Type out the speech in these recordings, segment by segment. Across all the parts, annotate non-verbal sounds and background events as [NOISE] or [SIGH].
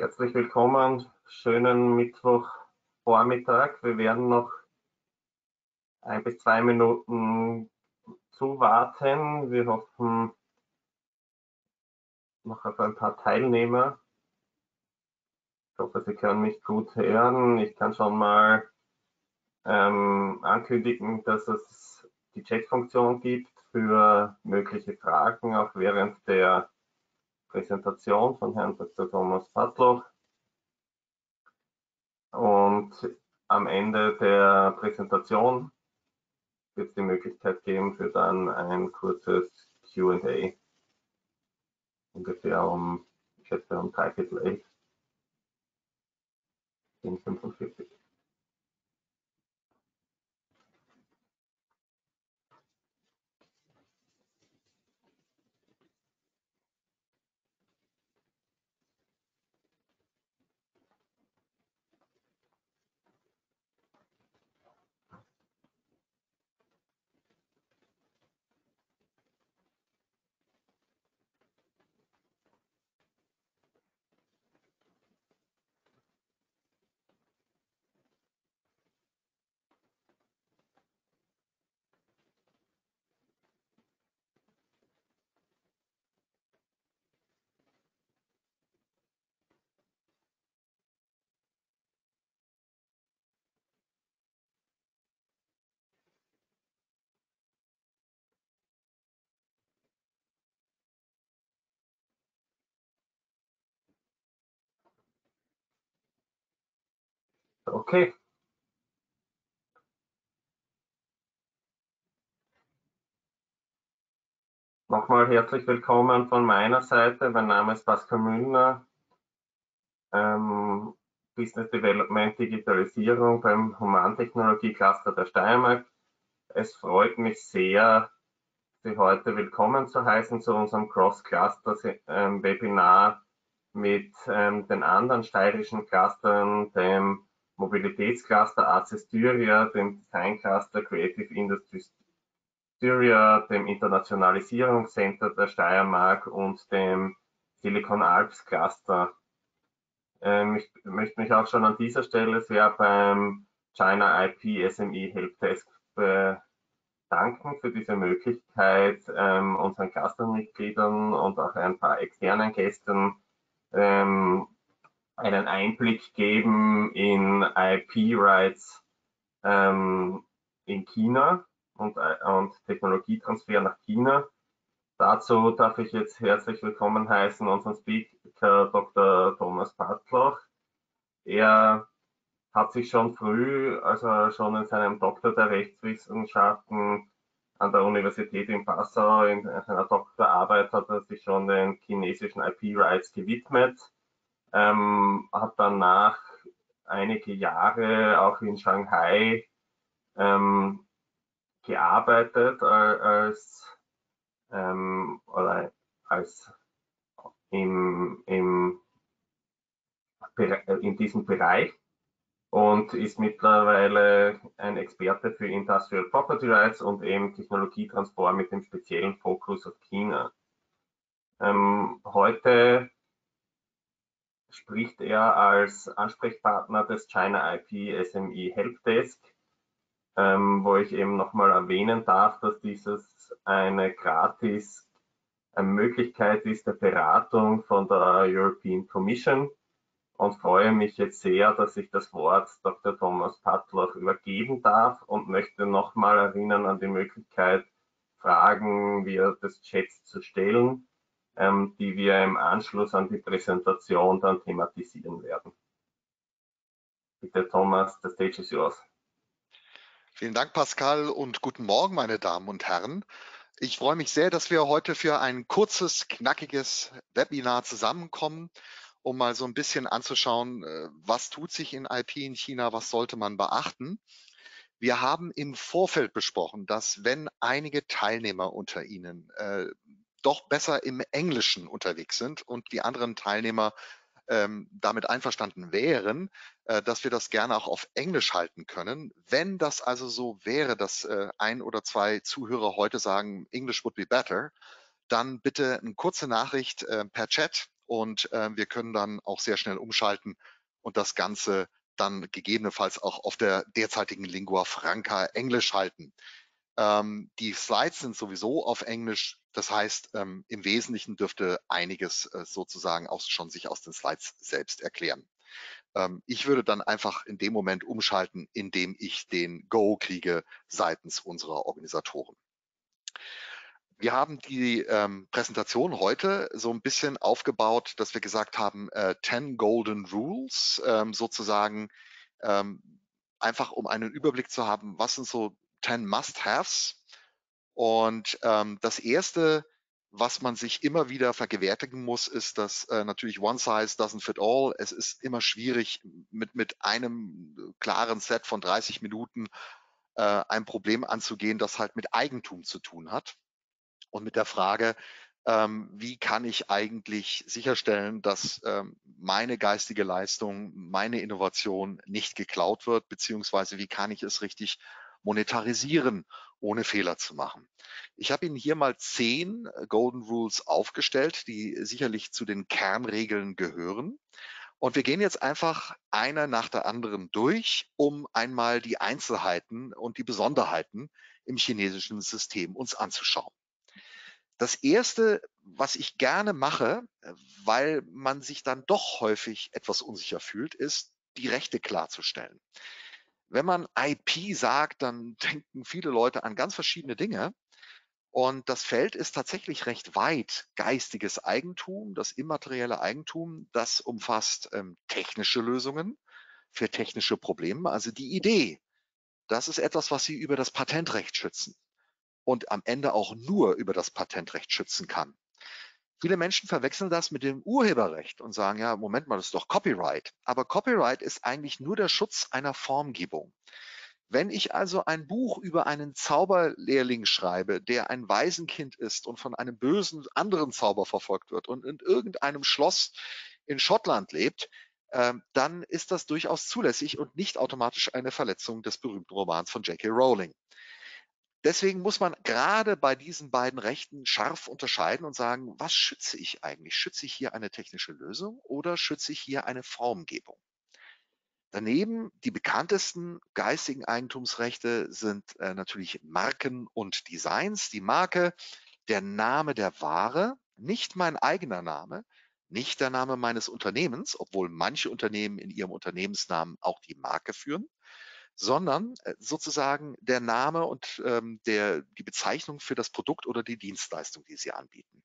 Herzlich willkommen, schönen Mittwochvormittag. Wir werden noch ein bis zwei Minuten zuwarten. Wir hoffen noch auf ein paar Teilnehmer. Ich hoffe, Sie können mich gut hören. Ich kann schon mal ähm, ankündigen, dass es die Chat-Funktion gibt für mögliche Fragen, auch während der Präsentation von Herrn Dr. Thomas Patloch. Und am Ende der Präsentation wird es die Möglichkeit geben für dann ein kurzes Q&A. Ungefähr um, ich schätze, um drei Viertel elf. 10.45 Okay. Nochmal herzlich willkommen von meiner Seite. Mein Name ist Pascal Müllner, ähm, Business Development Digitalisierung beim Humantechnologie Cluster der Steiermark. Es freut mich sehr, Sie heute willkommen zu heißen zu unserem Cross-Cluster ähm, mit ähm, den anderen steirischen Clustern, dem Mobilitätscluster ACE Styria, dem Design Cluster Creative Industries Styria, dem Internationalisierungscenter der Steiermark und dem Silicon Alps Cluster. Ähm, ich möchte mich auch schon an dieser Stelle sehr beim China IP SME Helpdesk bedanken für diese Möglichkeit, ähm, unseren Clustermitgliedern und auch ein paar externen Gästen ähm, einen Einblick geben in IP-Rights ähm, in China und, äh, und Technologietransfer nach China. Dazu darf ich jetzt herzlich willkommen heißen unseren Speaker Dr. Thomas Patloch. Er hat sich schon früh, also schon in seinem Doktor der Rechtswissenschaften an der Universität in Passau, in seiner Doktorarbeit hat er sich schon den chinesischen IP-Rights gewidmet ähm, hat danach einige Jahre auch in Shanghai ähm, gearbeitet äh, als, ähm, oder als im, im, in diesem Bereich und ist mittlerweile ein Experte für Industrial Property Rights und eben Technologietransform mit dem speziellen Fokus auf China. Ähm, heute spricht er als Ansprechpartner des China IP SME Helpdesk, ähm, wo ich eben nochmal erwähnen darf, dass dieses eine gratis Möglichkeit ist der Beratung von der European Commission und freue mich jetzt sehr, dass ich das Wort Dr. Thomas Patloch übergeben darf und möchte nochmal erinnern an die Möglichkeit, Fragen via des Chats zu stellen ähm, die wir im Anschluss an die Präsentation dann thematisieren werden. Bitte Thomas, the stage is yours. Vielen Dank, Pascal, und guten Morgen, meine Damen und Herren. Ich freue mich sehr, dass wir heute für ein kurzes, knackiges Webinar zusammenkommen, um mal so ein bisschen anzuschauen, äh, was tut sich in IP in China, was sollte man beachten. Wir haben im Vorfeld besprochen, dass wenn einige Teilnehmer unter Ihnen äh, doch besser im Englischen unterwegs sind und die anderen Teilnehmer ähm, damit einverstanden wären, äh, dass wir das gerne auch auf Englisch halten können. Wenn das also so wäre, dass äh, ein oder zwei Zuhörer heute sagen, English would be better, dann bitte eine kurze Nachricht äh, per Chat und äh, wir können dann auch sehr schnell umschalten und das Ganze dann gegebenenfalls auch auf der derzeitigen Lingua Franca Englisch halten. Ähm, die Slides sind sowieso auf Englisch. Das heißt, ähm, im Wesentlichen dürfte einiges äh, sozusagen auch schon sich aus den Slides selbst erklären. Ähm, ich würde dann einfach in dem Moment umschalten, indem ich den Go kriege seitens unserer Organisatoren. Wir haben die ähm, Präsentation heute so ein bisschen aufgebaut, dass wir gesagt haben, äh, 10 Golden Rules, ähm, sozusagen ähm, einfach um einen Überblick zu haben, was sind so 10 Must-Haves. Und ähm, das erste, was man sich immer wieder vergewärtigen muss, ist, dass äh, natürlich One Size doesn't fit all. Es ist immer schwierig, mit, mit einem klaren Set von 30 Minuten äh, ein Problem anzugehen, das halt mit Eigentum zu tun hat. Und mit der Frage, ähm, wie kann ich eigentlich sicherstellen, dass ähm, meine geistige Leistung, meine Innovation nicht geklaut wird, beziehungsweise wie kann ich es richtig monetarisieren, ohne Fehler zu machen. Ich habe Ihnen hier mal zehn äh, Golden Rules aufgestellt, die sicherlich zu den Kernregeln gehören. Und wir gehen jetzt einfach eine nach der anderen durch, um einmal die Einzelheiten und die Besonderheiten im chinesischen System uns anzuschauen. Das erste, was ich gerne mache, äh, weil man sich dann doch häufig etwas unsicher fühlt, ist, die Rechte klarzustellen. Wenn man IP sagt, dann [LAUGHS] denken viele Leute an ganz verschiedene Dinge. Und das Feld ist tatsächlich recht weit. Geistiges Eigentum, das immaterielle Eigentum, das umfasst ähm, technische Lösungen für technische Probleme. Also die Idee, das ist etwas, was Sie über das Patentrecht schützen und am Ende auch nur über das Patentrecht schützen kann. Viele Menschen verwechseln das mit dem Urheberrecht und sagen, ja, Moment mal, das ist doch Copyright. Aber Copyright ist eigentlich nur der Schutz einer Formgebung. Wenn ich also ein Buch über einen Zauberlehrling schreibe, der ein Waisenkind ist und von einem bösen anderen Zauber verfolgt wird und in irgendeinem Schloss in Schottland lebt, äh, dann ist das durchaus zulässig und nicht automatisch eine Verletzung des berühmten Romans von J.K. Rowling. Deswegen muss man gerade bei diesen beiden Rechten scharf unterscheiden und sagen, was schütze ich eigentlich? Schütze ich hier eine technische Lösung oder schütze ich hier eine Formgebung? Daneben die bekanntesten geistigen Eigentumsrechte sind äh, natürlich Marken und Designs. Die Marke, der Name der Ware, nicht mein eigener Name, nicht der Name meines Unternehmens, obwohl manche Unternehmen in ihrem Unternehmensnamen auch die Marke führen, sondern äh, sozusagen der Name und ähm, der, die Bezeichnung für das Produkt oder die Dienstleistung, die sie anbieten.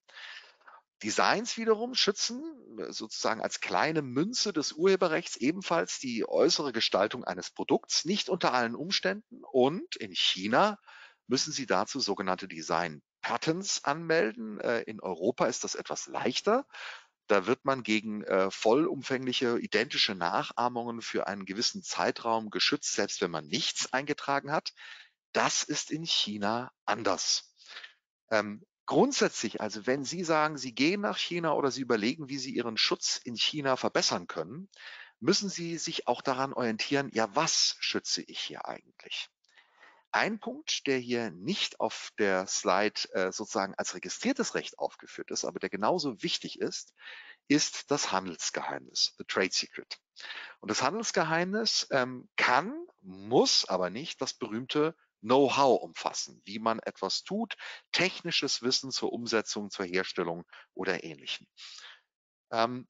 Designs wiederum schützen äh, sozusagen als kleine Münze des Urheberrechts ebenfalls die äußere Gestaltung eines Produkts, nicht unter allen Umständen. Und in China müssen Sie dazu sogenannte Design Patents anmelden. Äh, in Europa ist das etwas leichter. Da wird man gegen äh, vollumfängliche, identische Nachahmungen für einen gewissen Zeitraum geschützt, selbst wenn man nichts eingetragen hat. Das ist in China anders. Ähm, grundsätzlich, also wenn Sie sagen, Sie gehen nach China oder Sie überlegen, wie Sie Ihren Schutz in China verbessern können, müssen Sie sich auch daran orientieren, ja, was schütze ich hier eigentlich? Ein Punkt, der hier nicht auf der Slide äh, sozusagen als registriertes Recht aufgeführt ist, aber der genauso wichtig ist, ist das Handelsgeheimnis, the Trade Secret. Und das Handelsgeheimnis ähm, kann, muss aber nicht das berühmte Know-how umfassen, wie man etwas tut, technisches Wissen zur Umsetzung, zur Herstellung oder ähnlichem. Ähm,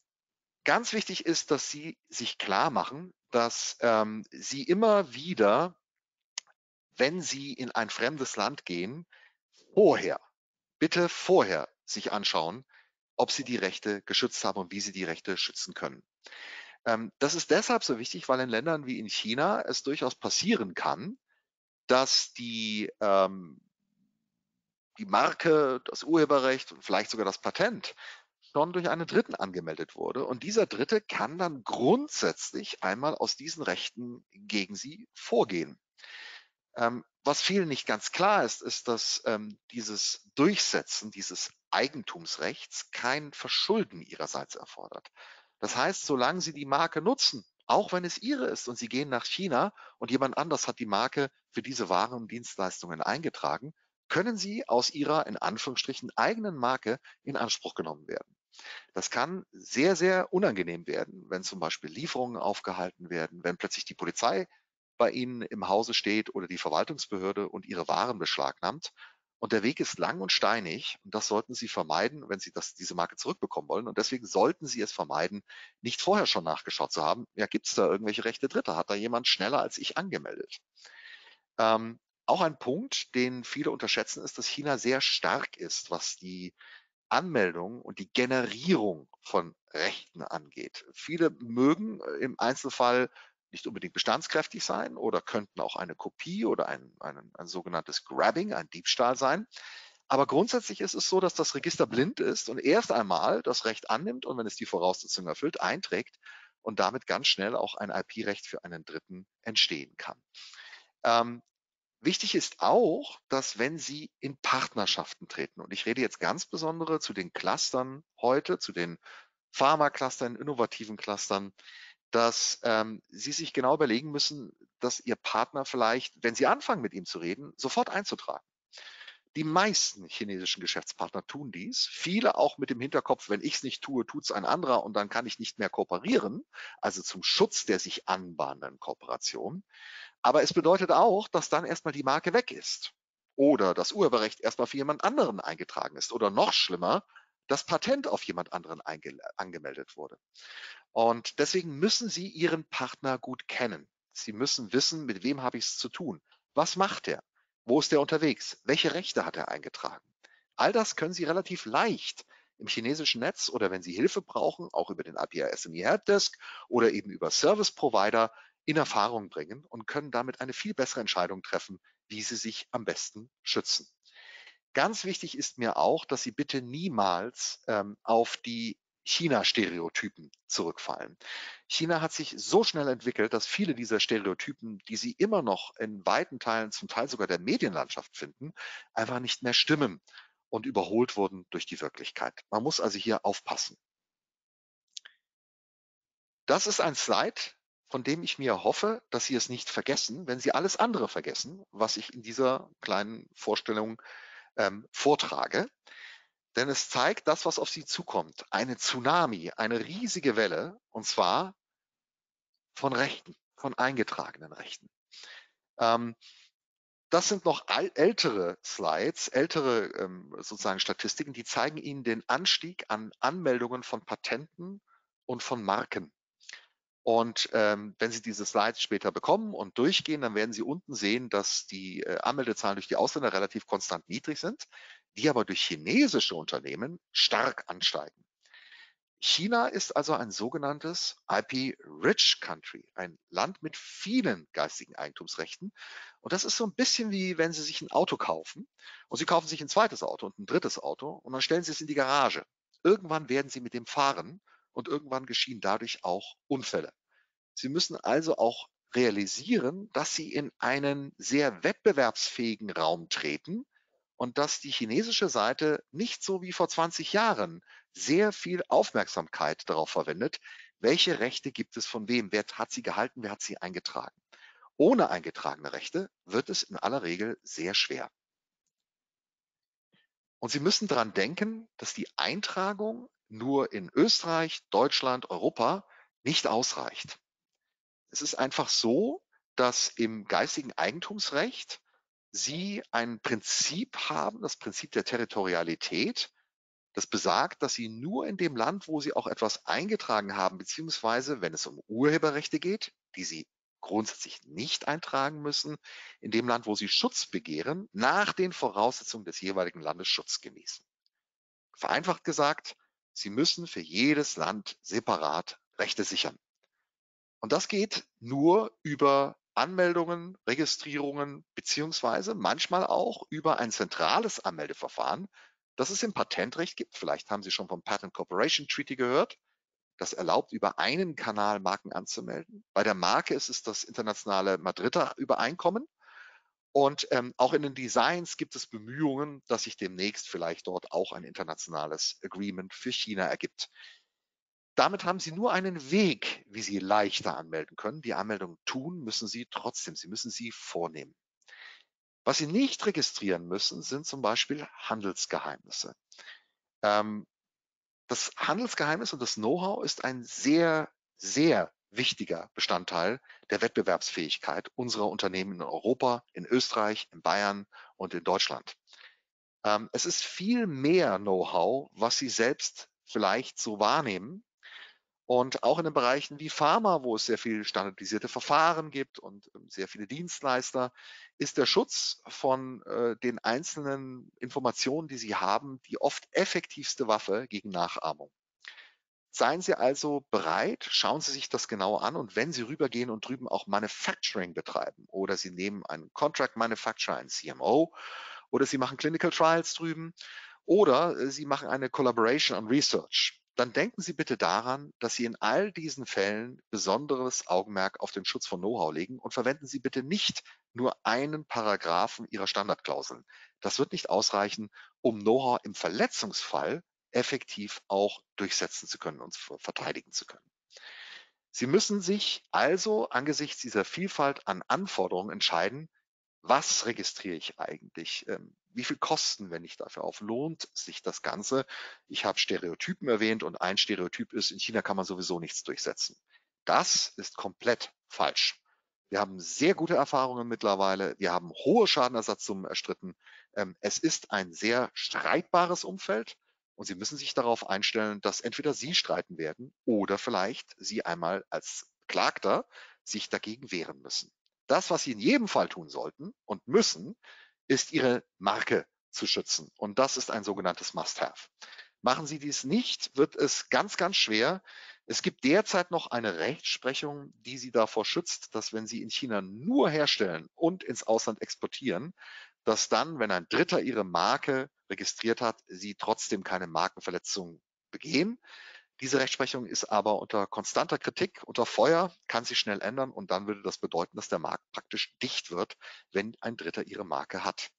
ganz wichtig ist, dass Sie sich klar machen, dass ähm, Sie immer wieder wenn Sie in ein fremdes Land gehen, vorher, bitte vorher sich anschauen, ob Sie die Rechte geschützt haben und wie Sie die Rechte schützen können. Ähm, das ist deshalb so wichtig, weil in Ländern wie in China es durchaus passieren kann, dass die, ähm, die Marke, das Urheberrecht und vielleicht sogar das Patent schon durch einen Dritten angemeldet wurde. Und dieser Dritte kann dann grundsätzlich einmal aus diesen Rechten gegen Sie vorgehen. Ähm, was vielen nicht ganz klar ist, ist, dass ähm, dieses Durchsetzen dieses Eigentumsrechts kein Verschulden ihrerseits erfordert. Das heißt, solange Sie die Marke nutzen, auch wenn es Ihre ist und Sie gehen nach China und jemand anders hat die Marke für diese Waren und Dienstleistungen eingetragen, können Sie aus Ihrer in Anführungsstrichen eigenen Marke in Anspruch genommen werden. Das kann sehr, sehr unangenehm werden, wenn zum Beispiel Lieferungen aufgehalten werden, wenn plötzlich die Polizei bei Ihnen im Hause steht oder die Verwaltungsbehörde und Ihre Waren beschlagnahmt. Und der Weg ist lang und steinig und das sollten Sie vermeiden, wenn Sie das, diese Marke zurückbekommen wollen. Und deswegen sollten Sie es vermeiden, nicht vorher schon nachgeschaut zu haben, ja, gibt es da irgendwelche rechte Dritte? Hat da jemand schneller als ich angemeldet? Ähm, auch ein Punkt, den viele unterschätzen, ist, dass China sehr stark ist, was die Anmeldung und die Generierung von Rechten angeht. Viele mögen im Einzelfall nicht unbedingt bestandskräftig sein oder könnten auch eine Kopie oder ein, ein, ein sogenanntes Grabbing, ein Diebstahl sein. Aber grundsätzlich ist es so, dass das Register blind ist und erst einmal das Recht annimmt und wenn es die Voraussetzungen erfüllt, einträgt und damit ganz schnell auch ein IP-Recht für einen Dritten entstehen kann. Ähm, wichtig ist auch, dass wenn Sie in Partnerschaften treten, und ich rede jetzt ganz besonders zu den Clustern heute, zu den Pharma-Clustern, innovativen Clustern, dass ähm, Sie sich genau überlegen müssen, dass Ihr Partner vielleicht, wenn Sie anfangen mit ihm zu reden, sofort einzutragen. Die meisten chinesischen Geschäftspartner tun dies, viele auch mit dem Hinterkopf, wenn ich es nicht tue, tut es ein anderer und dann kann ich nicht mehr kooperieren, also zum Schutz der sich anbahnenden Kooperation. Aber es bedeutet auch, dass dann erstmal die Marke weg ist oder das Urheberrecht erstmal für jemand anderen eingetragen ist oder noch schlimmer, das Patent auf jemand anderen angemeldet wurde. Und deswegen müssen Sie Ihren Partner gut kennen. Sie müssen wissen, mit wem habe ich es zu tun. Was macht er? Wo ist er unterwegs? Welche Rechte hat er eingetragen? All das können Sie relativ leicht im chinesischen Netz oder wenn Sie Hilfe brauchen, auch über den API SME Helpdesk oder eben über Service Provider in Erfahrung bringen und können damit eine viel bessere Entscheidung treffen, wie Sie sich am besten schützen. Ganz wichtig ist mir auch, dass Sie bitte niemals ähm, auf die China-Stereotypen zurückfallen. China hat sich so schnell entwickelt, dass viele dieser Stereotypen, die Sie immer noch in weiten Teilen, zum Teil sogar der Medienlandschaft finden, einfach nicht mehr stimmen und überholt wurden durch die Wirklichkeit. Man muss also hier aufpassen. Das ist ein Slide, von dem ich mir hoffe, dass Sie es nicht vergessen, wenn Sie alles andere vergessen, was ich in dieser kleinen Vorstellung ähm, vortrage. Denn es zeigt das, was auf sie zukommt. Eine Tsunami, eine riesige Welle, und zwar von Rechten, von eingetragenen Rechten. Ähm, das sind noch ältere Slides, ältere ähm, sozusagen Statistiken, die zeigen Ihnen den Anstieg an Anmeldungen von Patenten und von Marken. Und ähm, wenn Sie diese Slides später bekommen und durchgehen, dann werden Sie unten sehen, dass die äh, Anmeldezahlen durch die Ausländer relativ konstant niedrig sind die aber durch chinesische Unternehmen stark ansteigen. China ist also ein sogenanntes IP-Rich Country, ein Land mit vielen geistigen Eigentumsrechten. Und das ist so ein bisschen wie, wenn Sie sich ein Auto kaufen und Sie kaufen sich ein zweites Auto und ein drittes Auto und dann stellen Sie es in die Garage. Irgendwann werden Sie mit dem fahren und irgendwann geschehen dadurch auch Unfälle. Sie müssen also auch realisieren, dass Sie in einen sehr wettbewerbsfähigen Raum treten, und dass die chinesische Seite nicht so wie vor 20 Jahren sehr viel Aufmerksamkeit darauf verwendet, welche Rechte gibt es von wem, wer hat sie gehalten, wer hat sie eingetragen. Ohne eingetragene Rechte wird es in aller Regel sehr schwer. Und Sie müssen daran denken, dass die Eintragung nur in Österreich, Deutschland, Europa nicht ausreicht. Es ist einfach so, dass im geistigen Eigentumsrecht Sie ein Prinzip haben, das Prinzip der Territorialität, das besagt, dass Sie nur in dem Land, wo Sie auch etwas eingetragen haben, beziehungsweise wenn es um Urheberrechte geht, die Sie grundsätzlich nicht eintragen müssen, in dem Land, wo Sie Schutz begehren, nach den Voraussetzungen des jeweiligen Landes Schutz genießen. Vereinfacht gesagt, Sie müssen für jedes Land separat Rechte sichern. Und das geht nur über Anmeldungen, Registrierungen beziehungsweise manchmal auch über ein zentrales Anmeldeverfahren, das es im Patentrecht gibt. Vielleicht haben Sie schon vom Patent Corporation Treaty gehört. Das erlaubt, über einen Kanal Marken anzumelden. Bei der Marke ist es das internationale Madrider Übereinkommen. Und ähm, auch in den Designs gibt es Bemühungen, dass sich demnächst vielleicht dort auch ein internationales Agreement für China ergibt. Damit haben Sie nur einen Weg, wie Sie leichter anmelden können. Die Anmeldung tun müssen Sie trotzdem. Sie müssen sie vornehmen. Was Sie nicht registrieren müssen, sind zum Beispiel Handelsgeheimnisse. Ähm, Das Handelsgeheimnis und das Know-how ist ein sehr, sehr wichtiger Bestandteil der Wettbewerbsfähigkeit unserer Unternehmen in Europa, in Österreich, in Bayern und in Deutschland. Ähm, es ist viel mehr Know-how, was Sie selbst vielleicht so wahrnehmen. Und auch in den Bereichen wie Pharma, wo es sehr viele standardisierte Verfahren gibt und ähm, sehr viele Dienstleister, ist der Schutz von äh, den einzelnen Informationen, die Sie haben, die oft effektivste Waffe gegen Nachahmung. Seien Sie also bereit, schauen Sie sich das genau an und wenn Sie rübergehen und drüben auch Manufacturing betreiben oder Sie nehmen einen Contract Manufacturer, einen CMO oder Sie machen Clinical Trials drüben oder äh, Sie machen eine Collaboration on Research, dann denken Sie bitte daran, dass Sie in all diesen Fällen besonderes Augenmerk auf den Schutz von Know-how legen und verwenden Sie bitte nicht nur einen Paragraphen Ihrer Standardklauseln. Das wird nicht ausreichen, um Know-how im Verletzungsfall effektiv auch durchsetzen zu können und verteidigen zu können. Sie müssen sich also angesichts dieser Vielfalt an Anforderungen entscheiden, was registriere ich eigentlich? Ähm, wie viel kosten, wenn ich dafür auf? Lohnt sich das Ganze? Ich habe Stereotypen erwähnt und ein Stereotyp ist, in China kann man sowieso nichts durchsetzen. Das ist komplett falsch. Wir haben sehr gute Erfahrungen mittlerweile. Wir haben hohe Schadenersatzsummen erstritten. Ähm, es ist ein sehr streitbares Umfeld. Und Sie müssen sich darauf einstellen, dass entweder Sie streiten werden oder vielleicht Sie einmal als Klagter sich dagegen wehren müssen. Das, was Sie in jedem Fall tun sollten und müssen, ist Ihre Marke zu schützen. Und das ist ein sogenanntes Must-Have. Machen Sie dies nicht, wird es ganz, ganz schwer. Es gibt derzeit noch eine Rechtsprechung, die Sie davor schützt, dass wenn Sie in China nur herstellen und ins Ausland exportieren, dass dann, wenn ein Dritter Ihre Marke registriert hat, Sie trotzdem keine Markenverletzung begehen. Diese Rechtsprechung ist aber unter konstanter Kritik, unter Feuer, kann sich schnell ändern und dann würde das bedeuten, dass der Markt praktisch dicht wird, wenn ein Dritter ihre Marke hat.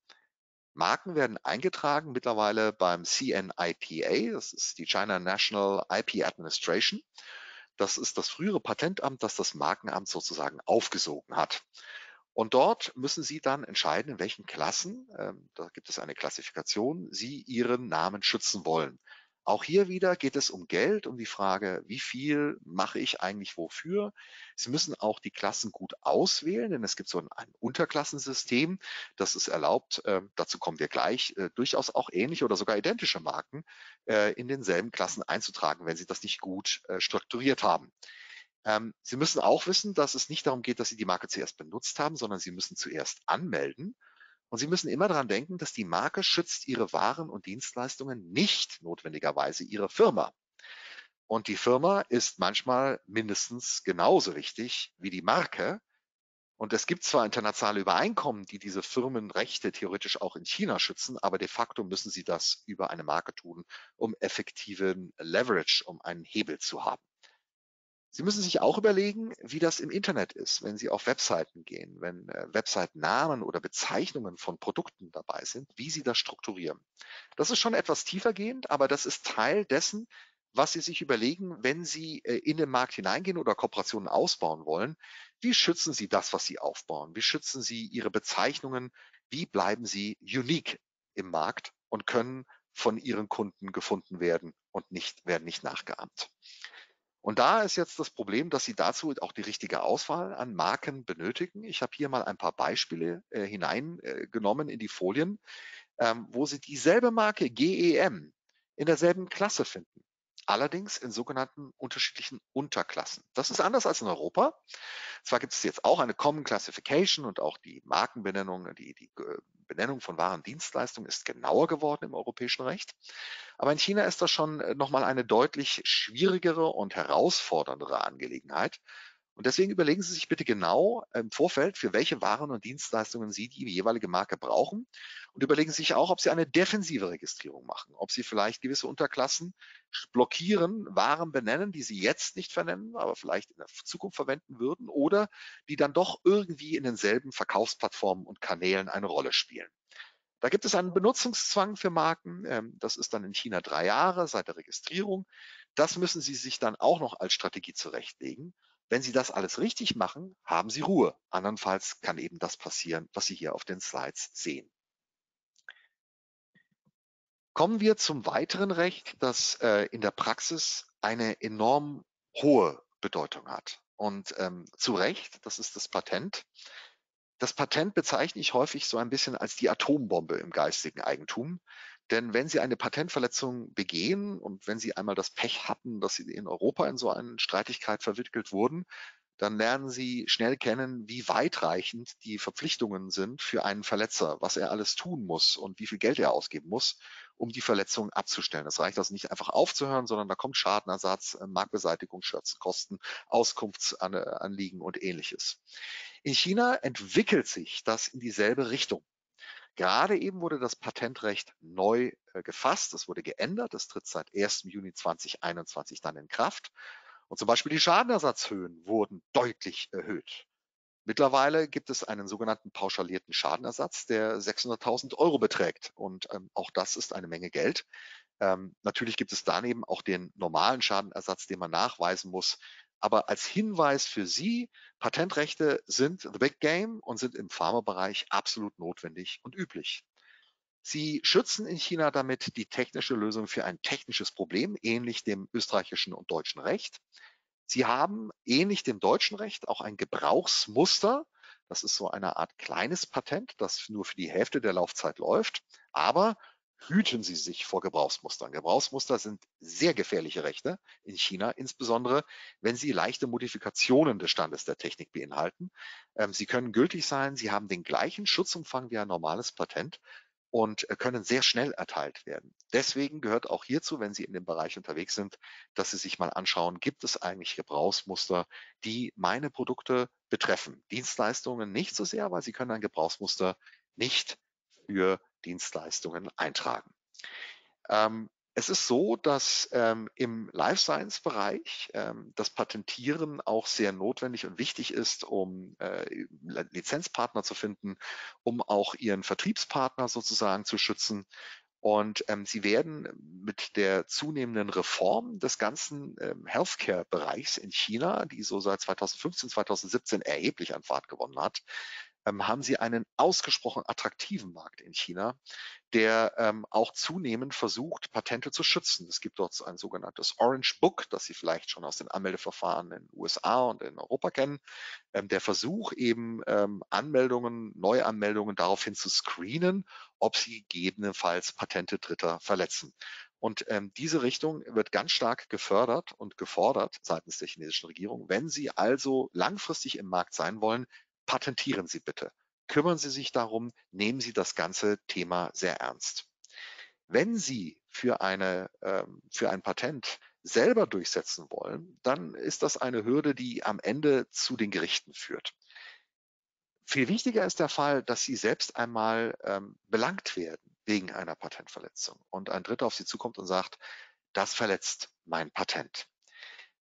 Marken werden eingetragen mittlerweile beim CNIPA, das ist die China National IP Administration. Das ist das frühere Patentamt, das das Markenamt sozusagen aufgesogen hat. Und dort müssen Sie dann entscheiden, in welchen Klassen, äh, da gibt es eine Klassifikation, Sie Ihren Namen schützen wollen. Auch hier wieder geht es um Geld, um die Frage, wie viel mache ich eigentlich wofür. Sie müssen auch die Klassen gut auswählen, denn es gibt so ein, ein Unterklassensystem, das es erlaubt, äh, dazu kommen wir gleich, äh, durchaus auch ähnliche oder sogar identische Marken äh, in denselben Klassen einzutragen, wenn Sie das nicht gut äh, strukturiert haben. Ähm, Sie müssen auch wissen, dass es nicht darum geht, dass Sie die Marke zuerst benutzt haben, sondern Sie müssen zuerst anmelden. Und Sie müssen immer daran denken, dass die Marke schützt Ihre Waren und Dienstleistungen nicht notwendigerweise Ihre Firma. Und die Firma ist manchmal mindestens genauso wichtig wie die Marke. Und es gibt zwar internationale Übereinkommen, die diese Firmenrechte theoretisch auch in China schützen, aber de facto müssen sie das über eine Marke tun, um effektiven Leverage, um einen Hebel zu haben. Sie müssen sich auch überlegen, wie das im Internet ist, wenn Sie auf Webseiten gehen, wenn äh, Website-Namen oder Bezeichnungen von Produkten dabei sind, wie Sie das strukturieren. Das ist schon etwas tiefergehend, aber das ist Teil dessen, was Sie sich überlegen, wenn Sie äh, in den Markt hineingehen oder Kooperationen ausbauen wollen. Wie schützen Sie das, was Sie aufbauen? Wie schützen Sie Ihre Bezeichnungen? Wie bleiben Sie unique im Markt und können von Ihren Kunden gefunden werden und nicht, werden nicht nachgeahmt? Und da ist jetzt das Problem, dass Sie dazu auch die richtige Auswahl an Marken benötigen. Ich habe hier mal ein paar Beispiele äh, hineingenommen äh, in die Folien, ähm, wo Sie dieselbe Marke GEM in derselben Klasse finden. Allerdings in sogenannten unterschiedlichen Unterklassen. Das ist anders als in Europa. Zwar gibt es jetzt auch eine Common Classification und auch die Markenbenennung, die, die äh, Benennung von Waren Dienstleistungen ist genauer geworden im europäischen Recht. Aber in China ist das schon äh, nochmal eine deutlich schwierigere und herausforderndere Angelegenheit. Und deswegen überlegen Sie sich bitte genau im Vorfeld, für welche Waren und Dienstleistungen Sie die jeweilige Marke brauchen. Und überlegen Sie sich auch, ob Sie eine defensive Registrierung machen, ob Sie vielleicht gewisse Unterklassen blockieren, Waren benennen, die Sie jetzt nicht vernennen, aber vielleicht in der Zukunft verwenden würden oder die dann doch irgendwie in denselben Verkaufsplattformen und Kanälen eine Rolle spielen. Da gibt es einen Benutzungszwang für Marken. Ähm, das ist dann in China drei Jahre seit der Registrierung. Das müssen Sie sich dann auch noch als Strategie zurechtlegen. Wenn Sie das alles richtig machen, haben Sie Ruhe. Andernfalls kann eben das passieren, was Sie hier auf den Slides sehen. Kommen wir zum weiteren Recht, das äh, in der Praxis eine enorm hohe Bedeutung hat. Und ähm, zu Recht, das ist das Patent. Das Patent bezeichne ich häufig so ein bisschen als die Atombombe im geistigen Eigentum. Denn wenn Sie eine Patentverletzung begehen und wenn Sie einmal das Pech hatten, dass Sie in Europa in so eine Streitigkeit verwickelt wurden, dann lernen Sie schnell kennen, wie weitreichend die Verpflichtungen sind für einen Verletzer, was er alles tun muss und wie viel Geld er ausgeben muss, um die Verletzung abzustellen. Es reicht also nicht einfach aufzuhören, sondern da kommt Schadenersatz, äh, Marktbeseitigungskosten, Auskunftsanliegen und ähnliches. In China entwickelt sich das in dieselbe Richtung. Gerade eben wurde das Patentrecht neu äh, gefasst, es wurde geändert, es tritt seit 1. Juni 2021 dann in Kraft. Und zum Beispiel die Schadenersatzhöhen wurden deutlich erhöht. Mittlerweile gibt es einen sogenannten pauschalierten Schadenersatz, der 600.000 Euro beträgt. Und ähm, auch das ist eine Menge Geld. Ähm, natürlich gibt es daneben auch den normalen Schadenersatz, den man nachweisen muss. Aber als Hinweis für Sie, Patentrechte sind the big game und sind im Pharmabereich absolut notwendig und üblich. Sie schützen in China damit die technische Lösung für ein technisches Problem, ähnlich dem österreichischen und deutschen Recht. Sie haben ähnlich dem deutschen Recht auch ein Gebrauchsmuster. Das ist so eine Art kleines Patent, das nur für die Hälfte der Laufzeit läuft. Aber hüten Sie sich vor Gebrauchsmustern. Gebrauchsmuster sind sehr gefährliche Rechte in China, insbesondere wenn sie leichte Modifikationen des Standes der Technik beinhalten. Ähm, sie können gültig sein, sie haben den gleichen Schutzumfang wie ein normales Patent, und äh, können sehr schnell erteilt werden. Deswegen gehört auch hierzu, wenn Sie in dem Bereich unterwegs sind, dass Sie sich mal anschauen, gibt es eigentlich Gebrauchsmuster, die meine Produkte betreffen. Dienstleistungen nicht so sehr, weil Sie können ein Gebrauchsmuster nicht für Dienstleistungen eintragen. Ähm, es ist so, dass ähm, im Life Science Bereich ähm, das Patentieren auch sehr notwendig und wichtig ist, um äh, Lizenzpartner zu finden, um auch ihren Vertriebspartner sozusagen zu schützen. Und ähm, sie werden mit der zunehmenden Reform des ganzen ähm, Healthcare-Bereichs in China, die so seit 2015, 2017 erheblich an Fahrt gewonnen hat, haben sie einen ausgesprochen attraktiven Markt in China, der ähm, auch zunehmend versucht, Patente zu schützen. Es gibt dort ein sogenanntes Orange Book, das Sie vielleicht schon aus den Anmeldeverfahren in den USA und in Europa kennen. Ähm, der Versuch eben ähm, Anmeldungen, Neuanmeldungen daraufhin zu screenen, ob sie gegebenenfalls Patente Dritter verletzen. Und ähm, diese Richtung wird ganz stark gefördert und gefordert seitens der chinesischen Regierung. Wenn Sie also langfristig im Markt sein wollen, patentieren Sie bitte. Kümmern Sie sich darum, nehmen Sie das ganze Thema sehr ernst. Wenn Sie für, eine, ähm, für ein Patent selber durchsetzen wollen, dann ist das eine Hürde, die am Ende zu den Gerichten führt. Viel wichtiger ist der Fall, dass Sie selbst einmal ähm, belangt werden wegen einer Patentverletzung und ein Dritter auf Sie zukommt und sagt, das verletzt mein Patent.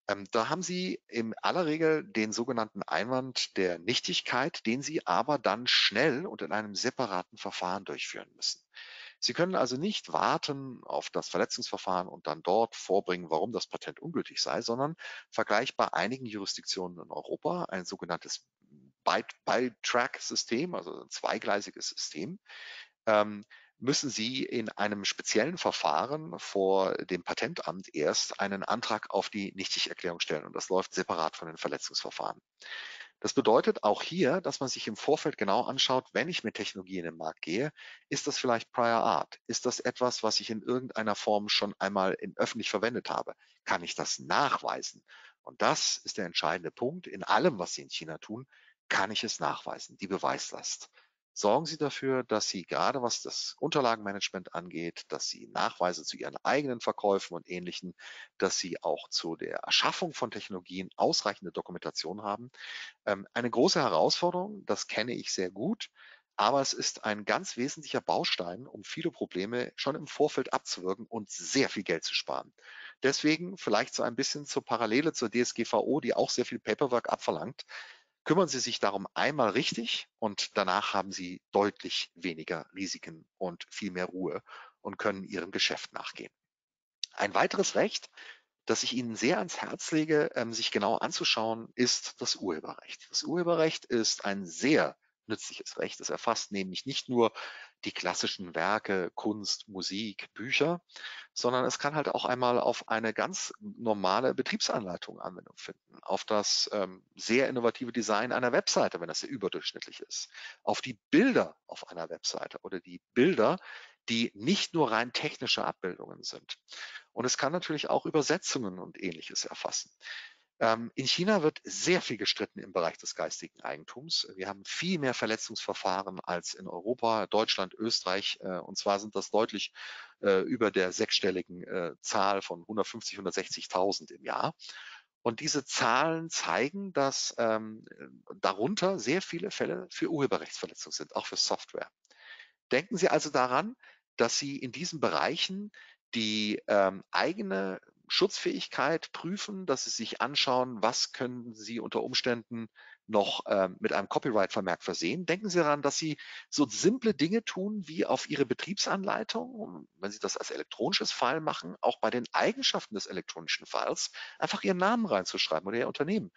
Ähm, da haben Sie in aller Regel den sogenannten Einwand der Nichtigkeit, den Sie aber dann schnell und in einem separaten Verfahren durchführen müssen. Sie können also nicht warten auf das Verletzungsverfahren und dann dort vorbringen, warum das Patent ungültig sei, sondern vergleichbar einigen Jurisdiktionen in Europa ein sogenanntes By-Track-System, also ein zweigleisiges System, ähm, müssen Sie in einem speziellen Verfahren vor dem Patentamt erst einen Antrag auf die Nichtigerklärung stellen. Und das läuft separat von den Verletzungsverfahren. Das bedeutet auch hier, dass man sich im Vorfeld genau anschaut, wenn ich mit Technologie in den Markt gehe, ist das vielleicht Prior Art? Ist das etwas, was ich in irgendeiner Form schon einmal in öffentlich verwendet habe? Kann ich das nachweisen? Und das ist der entscheidende Punkt. In allem, was Sie in China tun, kann ich es nachweisen, die Beweislast sorgen Sie dafür, dass Sie gerade was das Unterlagenmanagement angeht, dass Sie Nachweise zu Ihren eigenen Verkäufen und Ähnlichen, dass Sie auch zu der Erschaffung von Technologien ausreichende Dokumentation haben. Ähm, eine große Herausforderung, das kenne ich sehr gut, aber es ist ein ganz wesentlicher Baustein, um viele Probleme schon im Vorfeld abzuwirken und sehr viel Geld zu sparen. Deswegen vielleicht so ein bisschen zur Parallele zur DSGVO, die auch sehr viel Paperwork abverlangt. Kümmern Sie sich darum einmal richtig und danach haben Sie deutlich weniger Risiken und viel mehr Ruhe und können Ihrem Geschäft nachgehen. Ein weiteres Recht, das ich Ihnen sehr ans Herz lege, ähm, sich genau anzuschauen, ist das Urheberrecht. Das Urheberrecht ist ein sehr nützliches Recht. Es erfasst nämlich nicht nur die klassischen Werke, Kunst, Musik, Bücher, sondern es kann halt auch einmal auf eine ganz normale Betriebsanleitung Anwendung finden, auf das ähm, sehr innovative Design einer Webseite, wenn das sehr überdurchschnittlich ist, auf die Bilder auf einer Webseite oder die Bilder, die nicht nur rein technische Abbildungen sind. Und es kann natürlich auch Übersetzungen und ähnliches erfassen. Ähm, in China wird sehr viel gestritten im Bereich des geistigen Eigentums. Wir haben viel mehr Verletzungsverfahren als in Europa, Deutschland, Österreich. Äh, und zwar sind das deutlich äh, über der sechsstelligen äh, Zahl von 150, 160.000 im Jahr. Und diese Zahlen zeigen, dass ähm, darunter sehr viele Fälle für Urheberrechtsverletzung sind, auch für Software. Denken Sie also daran, dass Sie in diesen Bereichen die ähm, eigene Schutzfähigkeit prüfen, dass Sie sich anschauen, was können Sie unter Umständen noch ähm, mit einem Copyright-Vermerk versehen. Denken Sie daran, dass Sie so simple Dinge tun wie auf Ihre Betriebsanleitung, wenn Sie das als elektronisches File machen, auch bei den Eigenschaften des elektronischen Files einfach Ihren Namen reinzuschreiben oder Ihr Unternehmen.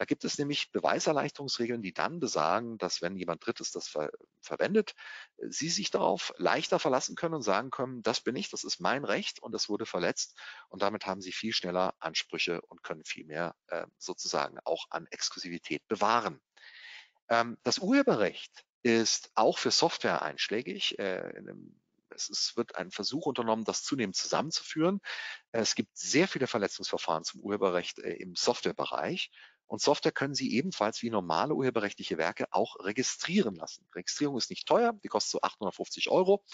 Da gibt es nämlich Beweiserleichterungsregeln, die dann besagen, dass wenn jemand Drittes das ver verwendet, Sie sich darauf leichter verlassen können und sagen können, das bin ich, das ist mein Recht und es wurde verletzt. Und damit haben Sie viel schneller Ansprüche und können viel mehr äh, sozusagen auch an Exklusivität bewahren. Ähm, das Urheberrecht ist auch für Software einschlägig. Äh, es ist, wird ein Versuch unternommen, das zunehmend zusammenzuführen. Es gibt sehr viele Verletzungsverfahren zum Urheberrecht äh, im Softwarebereich. Und Software können Sie ebenfalls wie normale urheberrechtliche Werke auch registrieren lassen. Registrierung ist nicht teuer, die kostet so 850 Euro,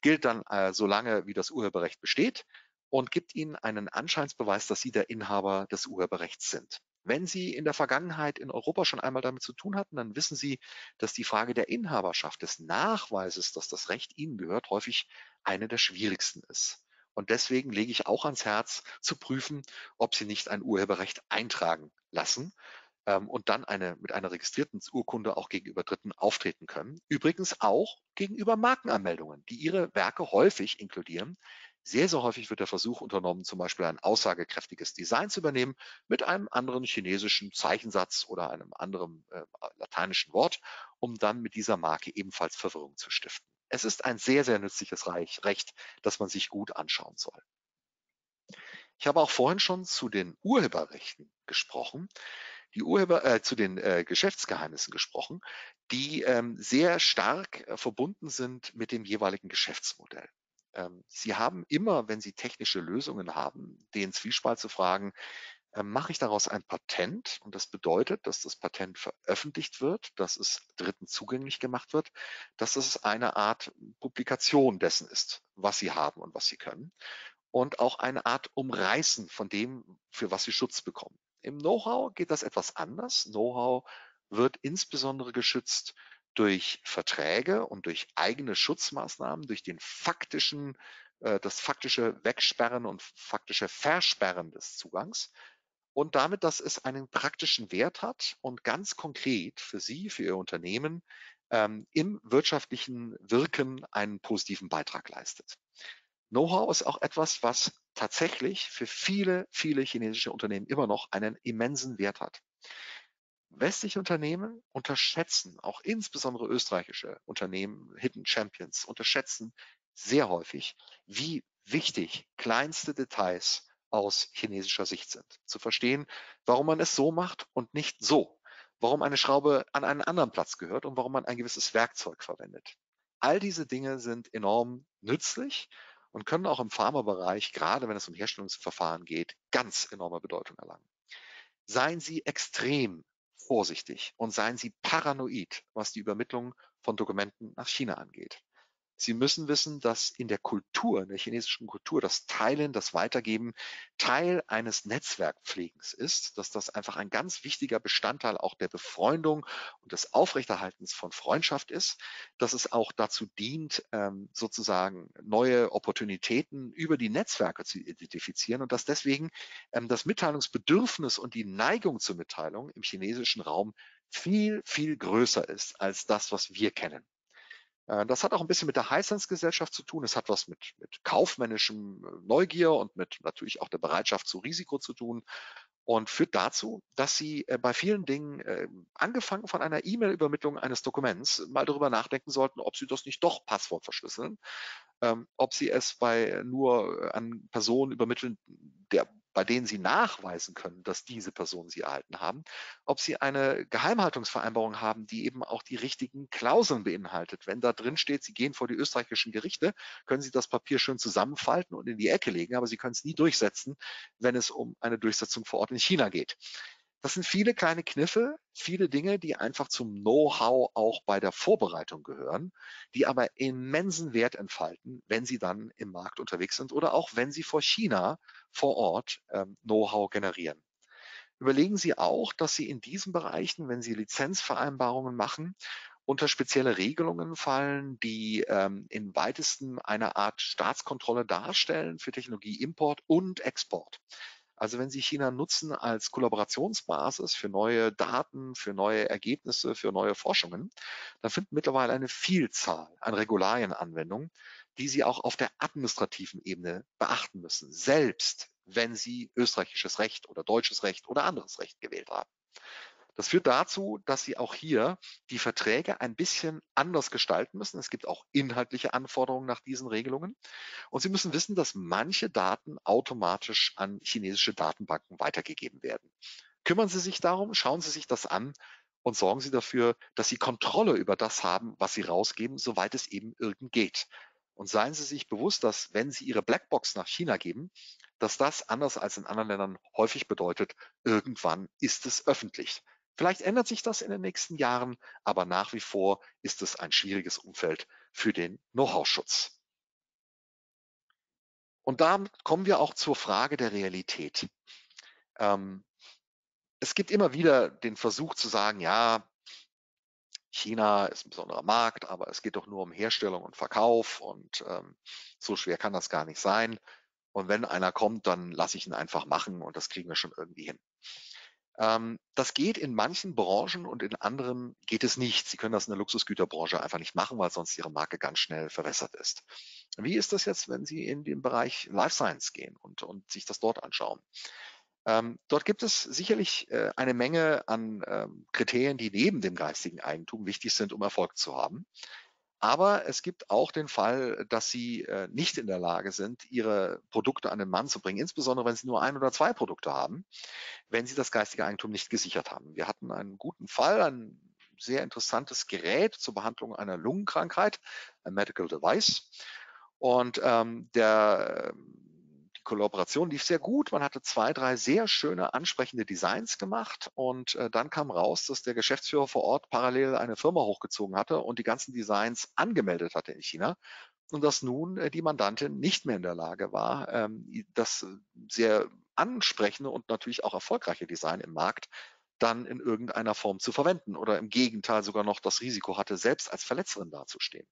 gilt dann äh, so lange, wie das Urheberrecht besteht und gibt Ihnen einen Anscheinsbeweis, dass Sie der Inhaber des Urheberrechts sind. Wenn Sie in der Vergangenheit in Europa schon einmal damit zu tun hatten, dann wissen Sie, dass die Frage der Inhaberschaft, des Nachweises, dass das Recht Ihnen gehört, häufig eine der schwierigsten ist. Und deswegen lege ich auch ans Herz, zu prüfen, ob Sie nicht ein Urheberrecht eintragen lassen ähm, und dann eine, mit einer registrierten Urkunde auch gegenüber Dritten auftreten können. Übrigens auch gegenüber Markenanmeldungen, die Ihre Werke häufig inkludieren. Sehr, sehr häufig wird der Versuch unternommen, zum Beispiel ein aussagekräftiges Design zu übernehmen mit einem anderen chinesischen Zeichensatz oder einem anderen äh, lateinischen Wort, um dann mit dieser Marke ebenfalls Verwirrung zu stiften. Es ist ein sehr, sehr nützliches Recht, das man sich gut anschauen soll. Ich habe auch vorhin schon zu den Urheberrechten gesprochen, die Urheber, äh, zu den äh, Geschäftsgeheimnissen gesprochen, die ähm, sehr stark äh, verbunden sind mit dem jeweiligen Geschäftsmodell. Ähm, Sie haben immer, wenn Sie technische Lösungen haben, den Zwiespalt zu fragen, äh, mache ich daraus ein Patent und das bedeutet, dass das Patent veröffentlicht wird, dass es Dritten zugänglich gemacht wird, dass es eine Art Publikation dessen ist, was sie haben und was sie können und auch eine Art Umreißen von dem, für was sie Schutz bekommen. Im Know-how geht das etwas anders. Know-how wird insbesondere geschützt durch Verträge und durch eigene Schutzmaßnahmen, durch den faktischen, äh, das faktische Wegsperren und faktische Versperren des Zugangs und damit, dass es einen praktischen Wert hat und ganz konkret für Sie, für Ihr Unternehmen ähm, im wirtschaftlichen Wirken einen positiven Beitrag leistet. Know-how ist auch etwas, was tatsächlich für viele, viele chinesische Unternehmen immer noch einen immensen Wert hat. Westliche Unternehmen unterschätzen, auch insbesondere österreichische Unternehmen, Hidden Champions, unterschätzen sehr häufig, wie wichtig kleinste Details aus chinesischer Sicht sind. Zu verstehen, warum man es so macht und nicht so. Warum eine Schraube an einen anderen Platz gehört und warum man ein gewisses Werkzeug verwendet. All diese Dinge sind enorm nützlich und können auch im Pharmabereich, gerade wenn es um Herstellungsverfahren geht, ganz enorme Bedeutung erlangen. Seien Sie extrem vorsichtig und seien Sie paranoid, was die Übermittlung von Dokumenten nach China angeht. Sie müssen wissen, dass in der Kultur, in der chinesischen Kultur, das Teilen, das Weitergeben Teil eines Netzwerkpflegens ist, dass das einfach ein ganz wichtiger Bestandteil auch der Befreundung und des Aufrechterhaltens von Freundschaft ist, dass es auch dazu dient, ähm, sozusagen neue Opportunitäten über die Netzwerke zu identifizieren und dass deswegen ähm, das Mitteilungsbedürfnis und die Neigung zur Mitteilung im chinesischen Raum viel, viel größer ist als das, was wir kennen. Äh, das hat auch ein bisschen mit der Highsense-Gesellschaft zu tun. Es hat was mit, mit kaufmännischem äh, Neugier und mit natürlich auch der Bereitschaft zu Risiko zu tun. und führt dazu, dass Sie äh, bei vielen Dingen, angefangen von einer E-Mail-Übermittlung eines Dokuments, mal darüber nachdenken sollten, ob Sie das nicht doch Passwort verschlüsseln, ähm, ob Sie es bei nur an Personen übermitteln, der, bei denen Sie nachweisen können, dass diese Personen Sie erhalten haben, ob Sie eine Geheimhaltungsvereinbarung haben, die eben auch die richtigen Klauseln beinhaltet. Wenn da drin steht, Sie gehen vor die österreichischen Gerichte, können Sie das Papier schön zusammenfalten und in die Ecke legen, aber Sie können es nie durchsetzen, wenn es um eine Durchsetzung vor Ort in China geht. Das sind viele kleine Kniffe, viele Dinge, die einfach zum Know-how auch bei der Vorbereitung gehören, die aber immensen Wert entfalten, wenn sie dann im Markt unterwegs sind oder auch wenn sie vor China vor Ort ähm, Know-how generieren. Überlegen Sie auch, dass Sie in diesen Bereichen, wenn Sie Lizenzvereinbarungen machen, unter spezielle Regelungen fallen, die ähm, in weitesten eine Art Staatskontrolle darstellen für Technologieimport und Export. Also wenn Sie China nutzen als Kollaborationsbasis für neue Daten, für neue Ergebnisse, für neue Forschungen, dann finden mittlerweile eine Vielzahl an Regularienanwendungen, die Sie auch auf der administrativen Ebene beachten müssen, selbst wenn Sie österreichisches Recht oder deutsches Recht oder anderes Recht gewählt haben. Das führt dazu, dass Sie auch hier die Verträge ein bisschen anders gestalten müssen. Es gibt auch inhaltliche Anforderungen nach diesen Regelungen. Und Sie müssen wissen, dass manche Daten automatisch an chinesische Datenbanken weitergegeben werden. Kümmern Sie sich darum, schauen Sie sich das an und sorgen Sie dafür, dass Sie Kontrolle über das haben, was Sie rausgeben, soweit es eben irgend geht. Und seien Sie sich bewusst, dass wenn Sie Ihre Blackbox nach China geben, dass das anders als in anderen Ländern häufig bedeutet, irgendwann ist es öffentlich. Vielleicht ändert sich das in den nächsten Jahren, aber nach wie vor ist es ein schwieriges Umfeld für den Know-how-Schutz. Und da kommen wir auch zur Frage der Realität. Ähm, es gibt immer wieder den Versuch zu sagen, ja, China ist ein besonderer Markt, aber es geht doch nur um Herstellung und Verkauf und ähm, so schwer kann das gar nicht sein. Und wenn einer kommt, dann lasse ich ihn einfach machen und das kriegen wir schon irgendwie hin. Ähm, das geht in manchen Branchen und in anderen geht es nicht. Sie können das in der Luxusgüterbranche einfach nicht machen, weil sonst Ihre Marke ganz schnell verwässert ist. Wie ist das jetzt, wenn Sie in den Bereich Life Science gehen und, und sich das dort anschauen? Ähm, dort gibt es sicherlich äh, eine Menge an ähm, Kriterien, die neben dem geistigen Eigentum wichtig sind, um Erfolg zu haben. Aber es gibt auch den Fall, dass sie äh, nicht in der Lage sind, ihre Produkte an den Mann zu bringen, insbesondere wenn sie nur ein oder zwei Produkte haben, wenn sie das geistige Eigentum nicht gesichert haben. Wir hatten einen guten Fall, ein sehr interessantes Gerät zur Behandlung einer Lungenkrankheit, ein Medical Device. Und ähm, der Kollaboration lief sehr gut. Man hatte zwei, drei sehr schöne, ansprechende Designs gemacht und äh, dann kam raus, dass der Geschäftsführer vor Ort parallel eine Firma hochgezogen hatte und die ganzen Designs angemeldet hatte in China und dass nun äh, die Mandantin nicht mehr in der Lage war, ähm, das sehr ansprechende und natürlich auch erfolgreiche Design im Markt dann in irgendeiner Form zu verwenden oder im Gegenteil sogar noch das Risiko hatte, selbst als Verletzerin dazustehen.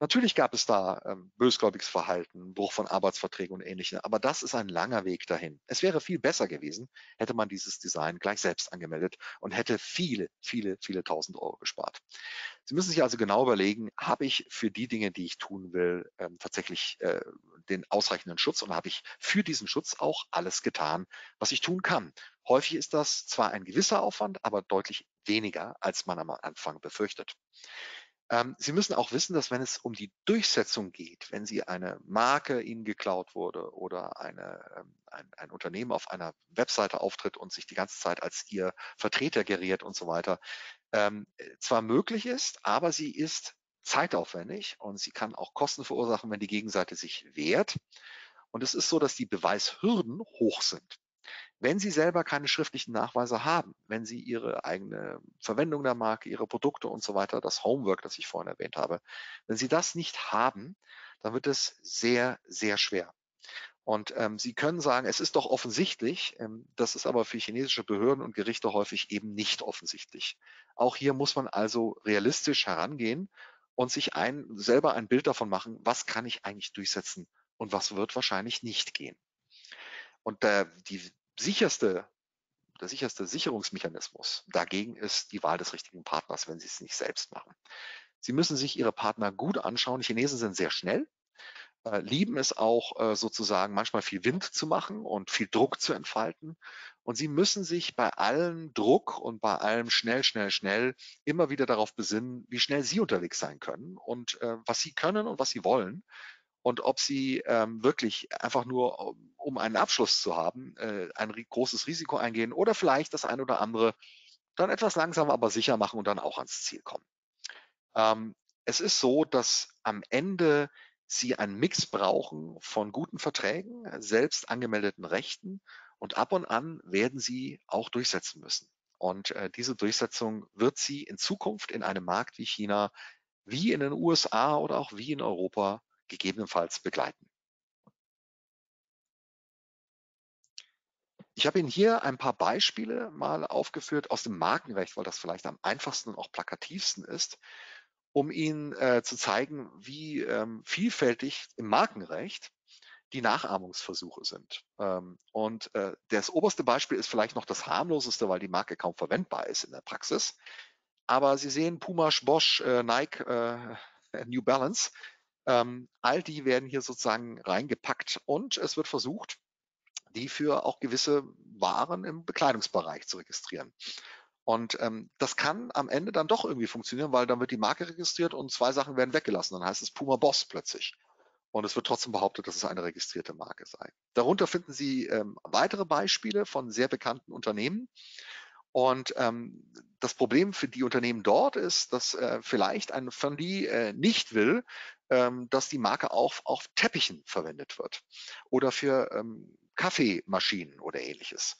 Natürlich gab es da ähm, bösgläubiges Verhalten, Bruch von Arbeitsverträgen und ähnlichem, aber das ist ein langer Weg dahin. Es wäre viel besser gewesen, hätte man dieses Design gleich selbst angemeldet und hätte viele, viele, viele tausend Euro gespart. Sie müssen sich also genau überlegen, habe ich für die Dinge, die ich tun will, ähm, tatsächlich äh, den ausreichenden Schutz und habe ich für diesen Schutz auch alles getan, was ich tun kann. Häufig ist das zwar ein gewisser Aufwand, aber deutlich weniger, als man am Anfang befürchtet. Ähm, Sie müssen auch wissen, dass wenn es um die Durchsetzung geht, wenn Sie eine Marke Ihnen geklaut wurde oder eine, ähm, ein, ein, Unternehmen auf einer Webseite auftritt und sich die ganze Zeit als Ihr Vertreter geriert und so weiter, ähm, zwar möglich ist, aber sie ist zeitaufwendig und sie kann auch Kosten verursachen, wenn die Gegenseite sich wehrt. Und es ist so, dass die Beweishürden hoch sind. Wenn Sie selber keine schriftlichen Nachweise haben, wenn Sie Ihre eigene Verwendung der Marke, Ihre Produkte und so weiter, das Homework, das ich vorhin erwähnt habe, wenn Sie das nicht haben, dann wird es sehr, sehr schwer. Und ähm, Sie können sagen, es ist doch offensichtlich, ähm, das ist aber für chinesische Behörden und Gerichte häufig eben nicht offensichtlich. Auch hier muss man also realistisch herangehen und sich ein, selber ein Bild davon machen, was kann ich eigentlich durchsetzen und was wird wahrscheinlich nicht gehen. Und äh, die sicherste, der sicherste Sicherungsmechanismus dagegen ist die Wahl des richtigen Partners, wenn Sie es nicht selbst machen. Sie müssen sich Ihre Partner gut anschauen. Chinesen sind sehr schnell, äh, lieben es auch äh, sozusagen manchmal viel Wind zu machen und viel Druck zu entfalten. Und sie müssen sich bei allem Druck und bei allem schnell, schnell, schnell immer wieder darauf besinnen, wie schnell sie unterwegs sein können und äh, was sie können und was sie wollen. Und ob sie ähm, wirklich einfach nur, um einen Abschluss zu haben, äh, ein großes Risiko eingehen oder vielleicht das ein oder andere dann etwas langsamer, aber sicher machen und dann auch ans Ziel kommen. Ähm, es ist so, dass am Ende Sie einen Mix brauchen von guten Verträgen, selbst angemeldeten Rechten und ab und an werden Sie auch durchsetzen müssen. Und äh, diese Durchsetzung wird Sie in Zukunft in einem Markt wie China, wie in den USA oder auch wie in Europa gegebenenfalls begleiten. Ich habe Ihnen hier ein paar Beispiele mal aufgeführt aus dem Markenrecht, weil das vielleicht am einfachsten und auch plakativsten ist, um Ihnen äh, zu zeigen, wie ähm, vielfältig im Markenrecht die Nachahmungsversuche sind. Ähm, und äh, das oberste Beispiel ist vielleicht noch das harmloseste, weil die Marke kaum verwendbar ist in der Praxis. Aber Sie sehen Puma, Bosch, äh, Nike, äh, New Balance, ähm, all die werden hier sozusagen reingepackt und es wird versucht, die für auch gewisse Waren im Bekleidungsbereich zu registrieren. Und ähm, das kann am Ende dann doch irgendwie funktionieren, weil dann wird die Marke registriert und zwei Sachen werden weggelassen. Dann heißt es Puma Boss plötzlich. Und es wird trotzdem behauptet, dass es eine registrierte Marke sei. Darunter finden Sie ähm, weitere Beispiele von sehr bekannten Unternehmen. Und ähm, das Problem für die Unternehmen dort ist, dass äh, vielleicht ein Fundy äh, nicht will, dass die Marke auch auf Teppichen verwendet wird oder für ähm, Kaffeemaschinen oder ähnliches.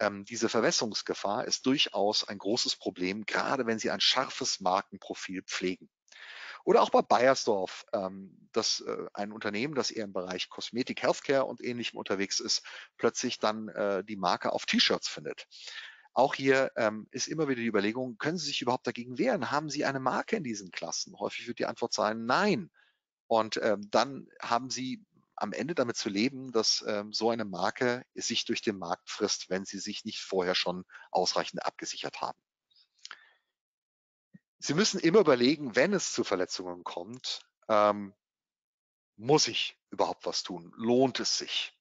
Ähm, diese Verwässerungsgefahr ist durchaus ein großes Problem, gerade wenn Sie ein scharfes Markenprofil pflegen. Oder auch bei Bayersdorf, ähm, das äh, ein Unternehmen, das eher im Bereich Kosmetik, Healthcare und ähnlichem unterwegs ist, plötzlich dann äh, die Marke auf T-Shirts findet. Auch hier ähm, ist immer wieder die Überlegung, können Sie sich überhaupt dagegen wehren? Haben Sie eine Marke in diesen Klassen? Häufig wird die Antwort sein, nein. Und ähm, dann haben Sie am Ende damit zu leben, dass ähm, so eine Marke sich durch den Markt frisst, wenn sie sich nicht vorher schon ausreichend abgesichert haben. Sie müssen immer überlegen, wenn es zu Verletzungen kommt, ähm, muss ich überhaupt was tun? Lohnt es sich?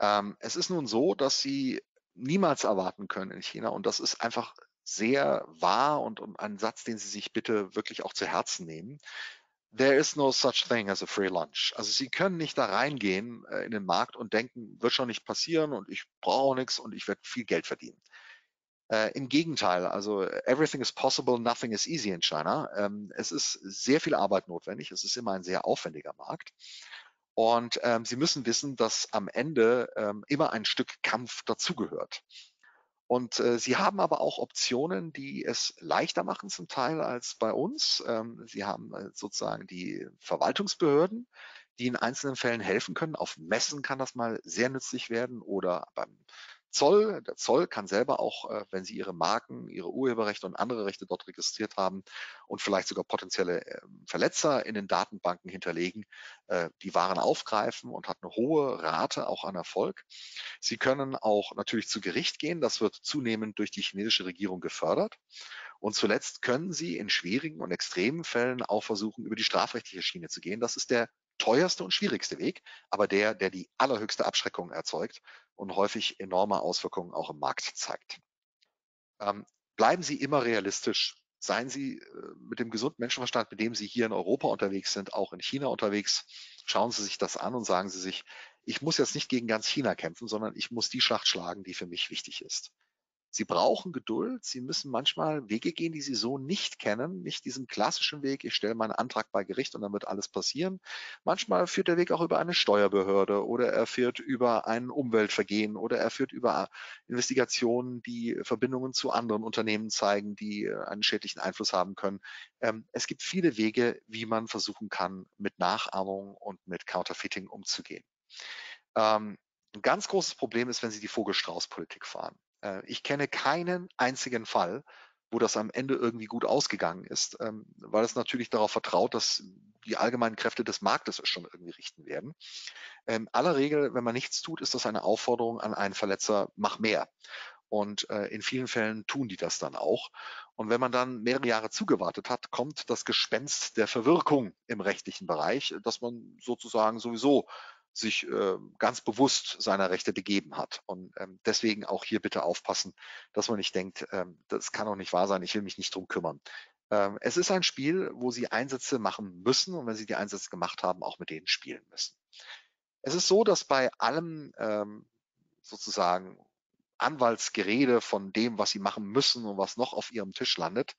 Ähm, es ist nun so, dass Sie niemals erwarten können in China und das ist einfach sehr wahr und, und ein Satz, den Sie sich bitte wirklich auch zu Herzen nehmen there is no such thing as a free lunch. Also Sie können nicht da reingehen äh, in den Markt und denken, wird schon nicht passieren und ich brauche nichts und ich werde viel Geld verdienen. Äh, Im Gegenteil, also everything is possible, nothing is easy in China. Ähm, es ist sehr viel Arbeit notwendig. Es ist immer ein sehr aufwendiger Markt. Und ähm, Sie müssen wissen, dass am Ende ähm, immer ein Stück Kampf dazugehört. Und äh, sie haben aber auch Optionen, die es leichter machen zum Teil als bei uns. Ähm, sie haben äh, sozusagen die Verwaltungsbehörden, die in einzelnen Fällen helfen können. Auf Messen kann das mal sehr nützlich werden oder beim Zoll. Der Zoll kann selber auch, äh, wenn Sie Ihre Marken, Ihre Urheberrechte und andere Rechte dort registriert haben und vielleicht sogar potenzielle ähm, Verletzer in den Datenbanken hinterlegen, äh, die Waren aufgreifen und hat eine hohe Rate auch an Erfolg. Sie können auch natürlich zu Gericht gehen. Das wird zunehmend durch die chinesische Regierung gefördert. Und zuletzt können Sie in schwierigen und extremen Fällen auch versuchen, über die strafrechtliche Schiene zu gehen. Das ist der teuerste und schwierigste Weg, aber der, der die allerhöchste Abschreckung erzeugt und häufig enorme Auswirkungen auch im Markt zeigt. Ähm, bleiben Sie immer realistisch. Seien Sie äh, mit dem gesunden Menschenverstand, mit dem Sie hier in Europa unterwegs sind, auch in China unterwegs. Schauen Sie sich das an und sagen Sie sich, ich muss jetzt nicht gegen ganz China kämpfen, sondern ich muss die Schlacht schlagen, die für mich wichtig ist. Sie brauchen Geduld. Sie müssen manchmal Wege gehen, die Sie so nicht kennen. Nicht diesen klassischen Weg, ich stelle meinen Antrag bei Gericht und dann wird alles passieren. Manchmal führt der Weg auch über eine Steuerbehörde oder er führt über ein Umweltvergehen oder er führt über Investigationen, die Verbindungen zu anderen Unternehmen zeigen, die äh, einen schädlichen Einfluss haben können. Ähm, es gibt viele Wege, wie man versuchen kann, mit Nachahmung und mit Counterfeiting umzugehen. Ähm, ein ganz großes Problem ist, wenn Sie die Vogelstrauß-Politik fahren. Äh, ich kenne keinen einzigen Fall, wo das am Ende irgendwie gut ausgegangen ist, ähm, weil es natürlich darauf vertraut, dass die allgemeinen Kräfte des Marktes es schon irgendwie richten werden. In ähm, aller Regel, wenn man nichts tut, ist das eine Aufforderung an einen Verletzer, mach mehr. Und äh, in vielen Fällen tun die das dann auch. Und wenn man dann mehrere Jahre zugewartet hat, kommt das Gespenst der Verwirkung im rechtlichen Bereich, dass man sozusagen sowieso sich äh, ganz bewusst seiner Rechte begeben hat. Und ähm, deswegen auch hier bitte aufpassen, dass man nicht denkt, ähm, das kann auch nicht wahr sein, ich will mich nicht drum kümmern. Ähm, es ist ein Spiel, wo Sie Einsätze machen müssen und wenn Sie die Einsätze gemacht haben, auch mit denen spielen müssen. Es ist so, dass bei allem ähm, sozusagen Anwaltsgerede von dem, was Sie machen müssen und was noch auf Ihrem Tisch landet,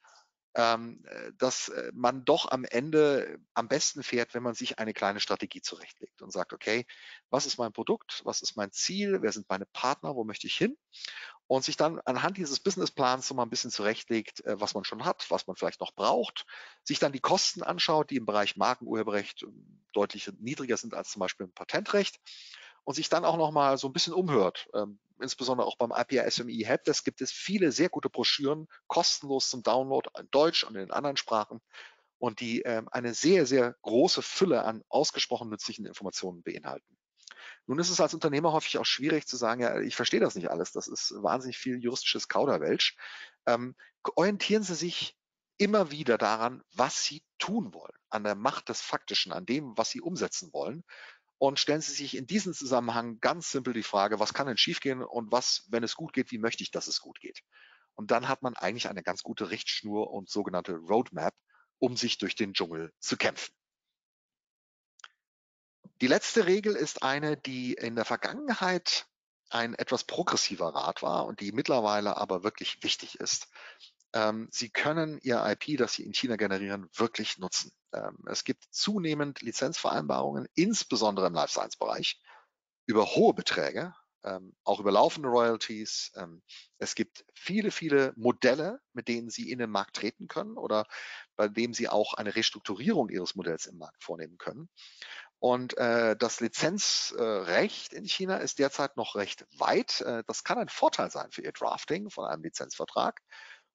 dass äh, man doch am Ende am besten fährt, wenn man sich eine kleine Strategie zurechtlegt und sagt, okay, was ist mein Produkt, was ist mein Ziel, wer sind meine Partner, wo möchte ich hin? Und sich dann anhand dieses Businessplans so mal ein bisschen zurechtlegt, äh, was man schon hat, was man vielleicht noch braucht, sich dann die Kosten anschaut, die im Bereich Markenurheberrecht ähm, deutlich niedriger sind als zum Beispiel im Patentrecht und sich dann auch noch mal so ein bisschen umhört, ähm, insbesondere auch beim IPA SME Helpdesk gibt es viele sehr gute Broschüren, kostenlos zum Download in Deutsch und in anderen Sprachen und die ähm, eine sehr, sehr große Fülle an ausgesprochen nützlichen Informationen beinhalten. Nun ist es als Unternehmer häufig auch schwierig zu sagen, ja, ich verstehe das nicht alles, das ist wahnsinnig viel juristisches Kauderwelsch. Ähm, orientieren Sie sich immer wieder daran, was Sie tun wollen, an der Macht des Faktischen, an dem, was Sie umsetzen wollen und stellen Sie sich in diesem Zusammenhang ganz simpel die Frage, was kann denn schiefgehen und was, wenn es gut geht, wie möchte ich, dass es gut geht? Und dann hat man eigentlich eine ganz gute Richtschnur und sogenannte Roadmap, um sich durch den Dschungel zu kämpfen. Die letzte Regel ist eine, die in der Vergangenheit ein etwas progressiver Rat war und die mittlerweile aber wirklich wichtig ist. Ähm, Sie können Ihr IP, das Sie in China generieren, wirklich nutzen. Ähm, es gibt zunehmend Lizenzvereinbarungen, insbesondere im Life Science Bereich, über hohe Beträge, ähm, auch über laufende Royalties. es gibt viele, viele Modelle, mit denen Sie in den Markt treten können oder bei dem Sie auch eine Restrukturierung Ihres Modells im Markt vornehmen können. Und äh, das Lizenzrecht äh, in China ist derzeit noch recht weit. Äh, das kann ein Vorteil sein für Ihr Drafting von einem Lizenzvertrag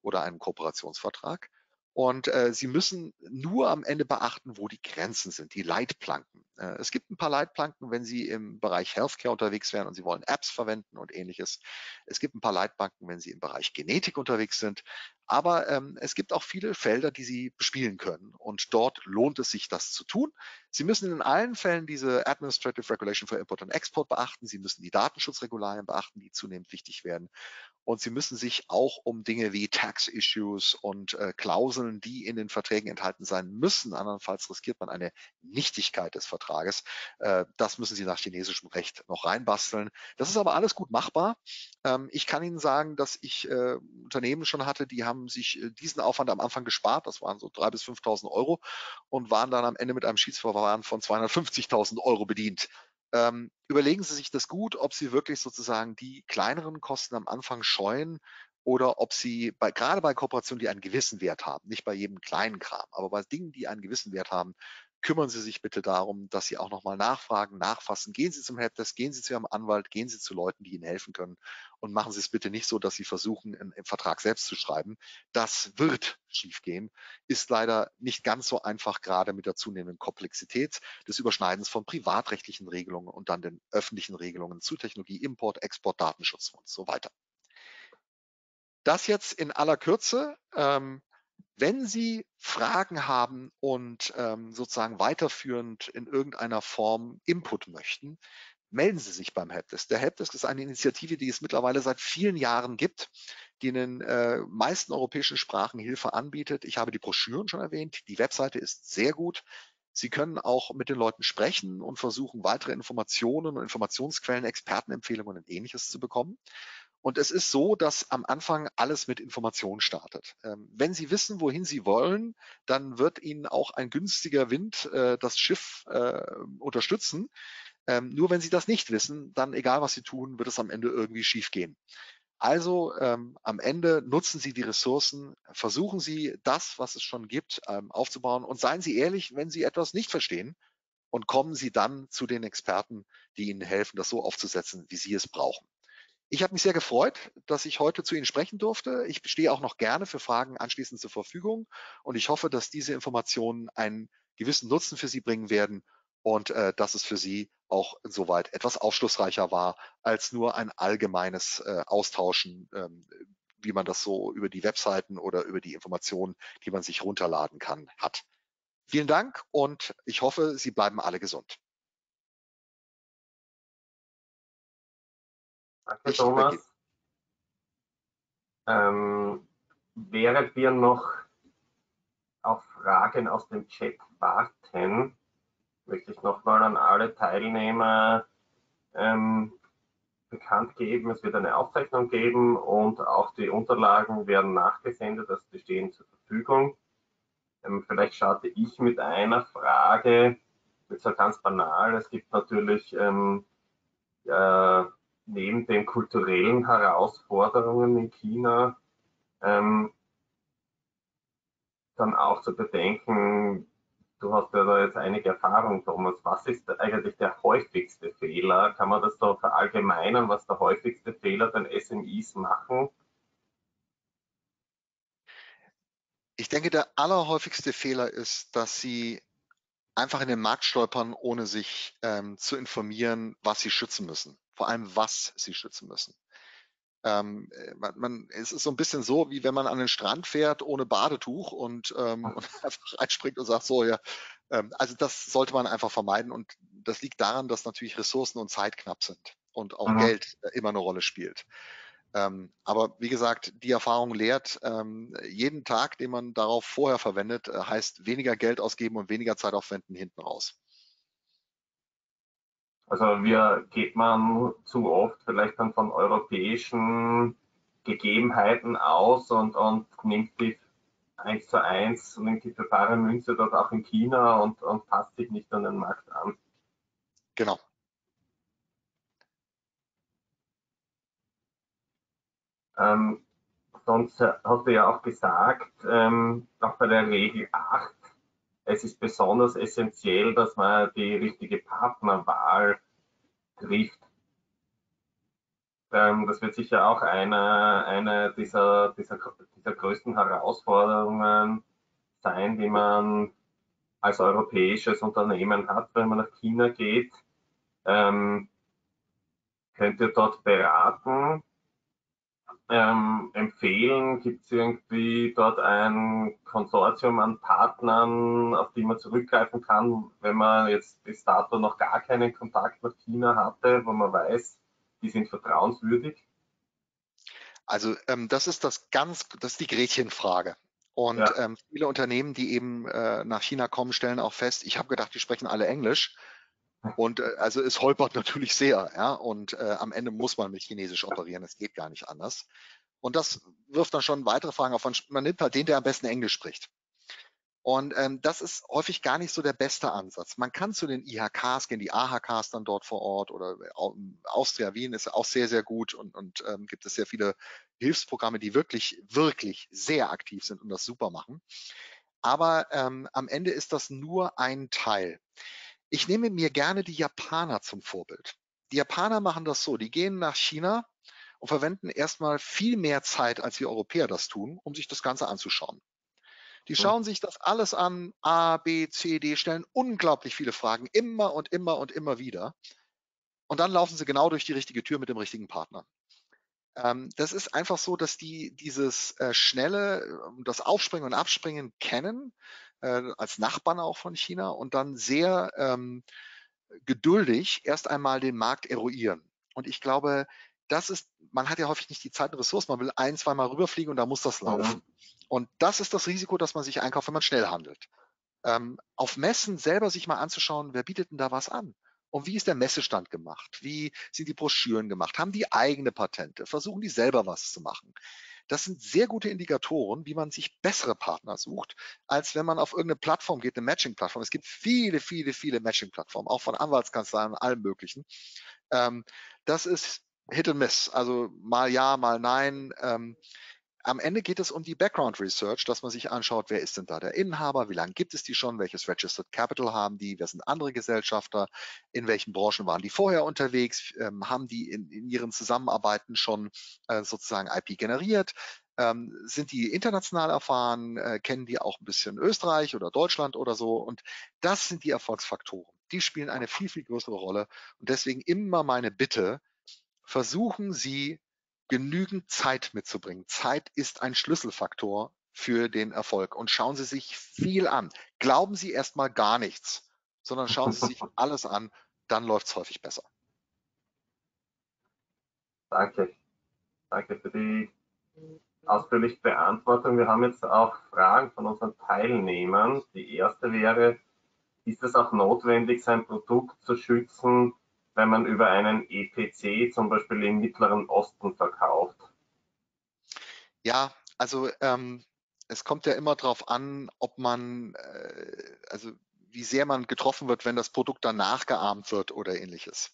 oder einem Kooperationsvertrag. Und äh, Sie müssen nur am Ende beachten, wo die Grenzen sind, die Leitplanken. Äh, es gibt ein paar Leitplanken, wenn Sie im Bereich Healthcare unterwegs wären und Sie wollen Apps verwenden und ähnliches. Es gibt ein paar Leitplanken, wenn Sie im Bereich Genetik unterwegs sind. Aber ähm, es gibt auch viele Felder, die Sie bespielen können. Und dort lohnt es sich, das zu tun. Sie müssen in allen Fällen diese Administrative Regulation for Import und Export beachten. Sie müssen die Datenschutzregularien beachten, die zunehmend wichtig werden. Und Sie müssen sich auch um Dinge wie Tax Issues und äh, Klauseln, die in den Verträgen enthalten sein müssen, andernfalls riskiert man eine Nichtigkeit des Vertrages. Äh, das müssen Sie nach chinesischem Recht noch reinbasteln. Das ist aber alles gut machbar. Ähm, ich kann Ihnen sagen, dass ich äh, Unternehmen schon hatte, die haben sich äh, diesen Aufwand am Anfang gespart. Das waren so 3.000 bis 5.000 Euro und waren dann am Ende mit einem Schiedsverfahren von 250.000 Euro bedient. Ähm, überlegen Sie sich das gut, ob Sie wirklich sozusagen die kleineren Kosten am Anfang scheuen oder ob Sie bei, gerade bei Kooperationen, die einen gewissen Wert haben, nicht bei jedem kleinen Kram, aber bei Dingen, die einen gewissen Wert haben, kümmern Sie sich bitte darum, dass Sie auch nochmal nachfragen, nachfassen. Gehen Sie zum Helpdesk, gehen Sie zu Ihrem Anwalt, gehen Sie zu Leuten, die Ihnen helfen können und machen Sie es bitte nicht so, dass Sie versuchen, einen Vertrag selbst zu schreiben. Das wird schiefgehen, ist leider nicht ganz so einfach, gerade mit der zunehmenden Komplexität des Überschneidens von privatrechtlichen Regelungen und dann den öffentlichen Regelungen zu Technologie, Import, Export, Datenschutz und so weiter. Das jetzt in aller Kürze. Ähm, wenn Sie Fragen haben und ähm, sozusagen weiterführend in irgendeiner Form Input möchten, melden Sie sich beim Helpdesk. Der Helpdesk ist eine Initiative, die es mittlerweile seit vielen Jahren gibt, die in den äh, meisten europäischen Sprachen Hilfe anbietet. Ich habe die Broschüren schon erwähnt. Die Webseite ist sehr gut. Sie können auch mit den Leuten sprechen und versuchen, weitere Informationen und Informationsquellen, Expertenempfehlungen und ähnliches zu bekommen. Und es ist so, dass am Anfang alles mit Information startet. Ähm, wenn Sie wissen, wohin Sie wollen, dann wird Ihnen auch ein günstiger Wind äh, das Schiff äh, unterstützen. Ähm, nur wenn Sie das nicht wissen, dann egal was Sie tun, wird es am Ende irgendwie schief gehen. Also ähm, am Ende nutzen Sie die Ressourcen, versuchen Sie das, was es schon gibt, ähm, aufzubauen und seien Sie ehrlich, wenn Sie etwas nicht verstehen und kommen Sie dann zu den Experten, die Ihnen helfen, das so aufzusetzen, wie Sie es brauchen. Ich habe mich sehr gefreut, dass ich heute zu Ihnen sprechen durfte. Ich stehe auch noch gerne für Fragen anschließend zur Verfügung und ich hoffe, dass diese Informationen einen gewissen Nutzen für Sie bringen werden und äh, dass es für Sie auch insoweit etwas aufschlussreicher war als nur ein allgemeines äh, Austauschen, ähm, wie man das so über die Webseiten oder über die Informationen, die man sich runterladen kann, hat. Vielen Dank und ich hoffe, Sie bleiben alle gesund. Danke, ich Thomas. Ähm, während wir noch auf Fragen aus dem Chat warten, möchte ich nochmal an alle Teilnehmer ähm, bekannt geben. Es wird eine Aufzeichnung geben und auch die Unterlagen werden nachgesendet, also die stehen zur Verfügung. Ähm, vielleicht starte ich mit einer Frage, jetzt so ganz banal. Es gibt natürlich ähm, äh, neben den kulturellen Herausforderungen in China ähm, dann auch zu bedenken, du hast ja da jetzt einige Erfahrungen, Thomas. Was ist eigentlich der häufigste Fehler? Kann man das so verallgemeinern, was der häufigste Fehler den SMIs machen? Ich denke, der allerhäufigste Fehler ist, dass sie einfach in den Markt stolpern, ohne sich ähm, zu informieren, was sie schützen müssen. Vor allem, was sie schützen müssen. Ähm, äh, man, man, es ist so ein bisschen so, wie wenn man an den Strand fährt ohne Badetuch und, ähm, [LAUGHS] und einfach reinspringt und sagt, so, ja, ähm, also das sollte man einfach vermeiden und das liegt daran, dass natürlich Ressourcen und Zeit knapp sind und auch mhm. Geld äh, immer eine Rolle spielt. Ähm, aber wie gesagt, die Erfahrung lehrt, ähm, jeden Tag, den man darauf vorher verwendet, äh, heißt weniger Geld ausgeben und weniger Zeit aufwenden hinten raus. Also wir geht man zu oft vielleicht dann von europäischen Gegebenheiten aus und, und nimmt die eins zu eins, nimmt die für bare Münze dort auch in China und, und passt sich nicht an den Markt an. Genau. Ähm, sonst hast du ja auch gesagt, ähm, auch bei der Regel 8, es ist besonders essentiell, dass man die richtige Partnerwahl trifft. Ähm, das wird sicher auch eine, eine dieser, dieser, dieser größten Herausforderungen sein, die man als europäisches Unternehmen hat, wenn man nach China geht. Ähm, könnt ihr dort beraten, ähm, empfehlen? Gibt es irgendwie dort ein Konsortium an Partnern, auf die man zurückgreifen kann, wenn man jetzt bis dato noch gar keinen Kontakt nach China hatte, wo man weiß, die sind vertrauenswürdig? Also ähm, das ist das ganz, das ist die Gretchenfrage. Und ja. ähm, viele Unternehmen, die eben äh, nach China kommen, stellen auch fest, ich habe gedacht, die sprechen alle Englisch. Und äh, also es holpert natürlich sehr, ja. Und äh, am Ende muss man mit Chinesisch operieren. Es geht gar nicht anders. Und das wirft dann schon weitere Fragen auf. Man nimmt halt den, der am besten Englisch spricht. Und ähm, das ist häufig gar nicht so der beste Ansatz. Man kann zu den IHKs gehen, die AHKs dann dort vor Ort oder Austria Wien ist auch sehr, sehr gut und, und ähm, gibt es sehr viele Hilfsprogramme, die wirklich, wirklich sehr aktiv sind und das super machen. Aber ähm, am Ende ist das nur ein Teil. Ich nehme mir gerne die Japaner zum Vorbild. Die Japaner machen das so, die gehen nach China und verwenden erstmal viel mehr Zeit, als wir Europäer das tun, um sich das Ganze anzuschauen. Die schauen sich das alles an, A, B, C, D, stellen unglaublich viele Fragen, immer und immer und immer wieder. Und dann laufen sie genau durch die richtige Tür mit dem richtigen Partner. Ähm, das ist einfach so, dass die dieses äh, schnelle, äh, das Aufspringen und Abspringen kennen äh, als Nachbarn auch von China und dann sehr ähm, geduldig erst einmal den Markt eruieren. Und ich glaube, das ist, man hat ja häufig nicht die Zeit und Ressourcen, man will ein, zweimal rüberfliegen und da muss das laufen. Und das ist das Risiko, dass man sich einkauft, wenn man schnell handelt. Ähm, auf Messen selber sich mal anzuschauen, wer bietet denn da was an? Und wie ist der Messestand gemacht? Wie sind die Broschüren gemacht? Haben die eigene Patente? Versuchen die selber was zu machen? Das sind sehr gute Indikatoren, wie man sich bessere Partner sucht, als wenn man auf irgendeine Plattform geht, eine Matching-Plattform. Es gibt viele, viele, viele Matching-Plattformen, auch von Anwaltskanzleien und allem Möglichen. Ähm, das ist Hit and Miss, also mal ja, mal nein. Am Ende geht es um die Background Research, dass man sich anschaut, wer ist denn da der Inhaber, wie lange gibt es die schon, welches Registered Capital haben die, wer sind andere Gesellschafter, in welchen Branchen waren die vorher unterwegs, ähm, haben die in, in, ihren Zusammenarbeiten schon äh, sozusagen IP generiert, ähm, sind die international erfahren, äh, kennen die auch ein bisschen Österreich oder Deutschland oder so und das sind die Erfolgsfaktoren. Die spielen eine viel, viel größere Rolle und deswegen immer meine Bitte, versuchen Sie genügend Zeit mitzubringen. Zeit ist ein Schlüsselfaktor für den Erfolg. Und schauen Sie sich viel an. Glauben Sie erstmal gar nichts, sondern schauen Sie sich [LAUGHS] alles an, dann läuft es häufig besser. Danke. Danke für die ausführliche Beantwortung. Wir haben jetzt auch Fragen von unseren Teilnehmern. Die erste wäre, ist es auch notwendig, sein Produkt zu schützen, wenn man über einen EPC zum Beispiel im Mittleren Osten verkauft? Ja, also ähm, es kommt ja immer darauf an, ob man, äh, also wie sehr man getroffen wird, wenn das Produkt dann nachgeahmt wird oder ähnliches.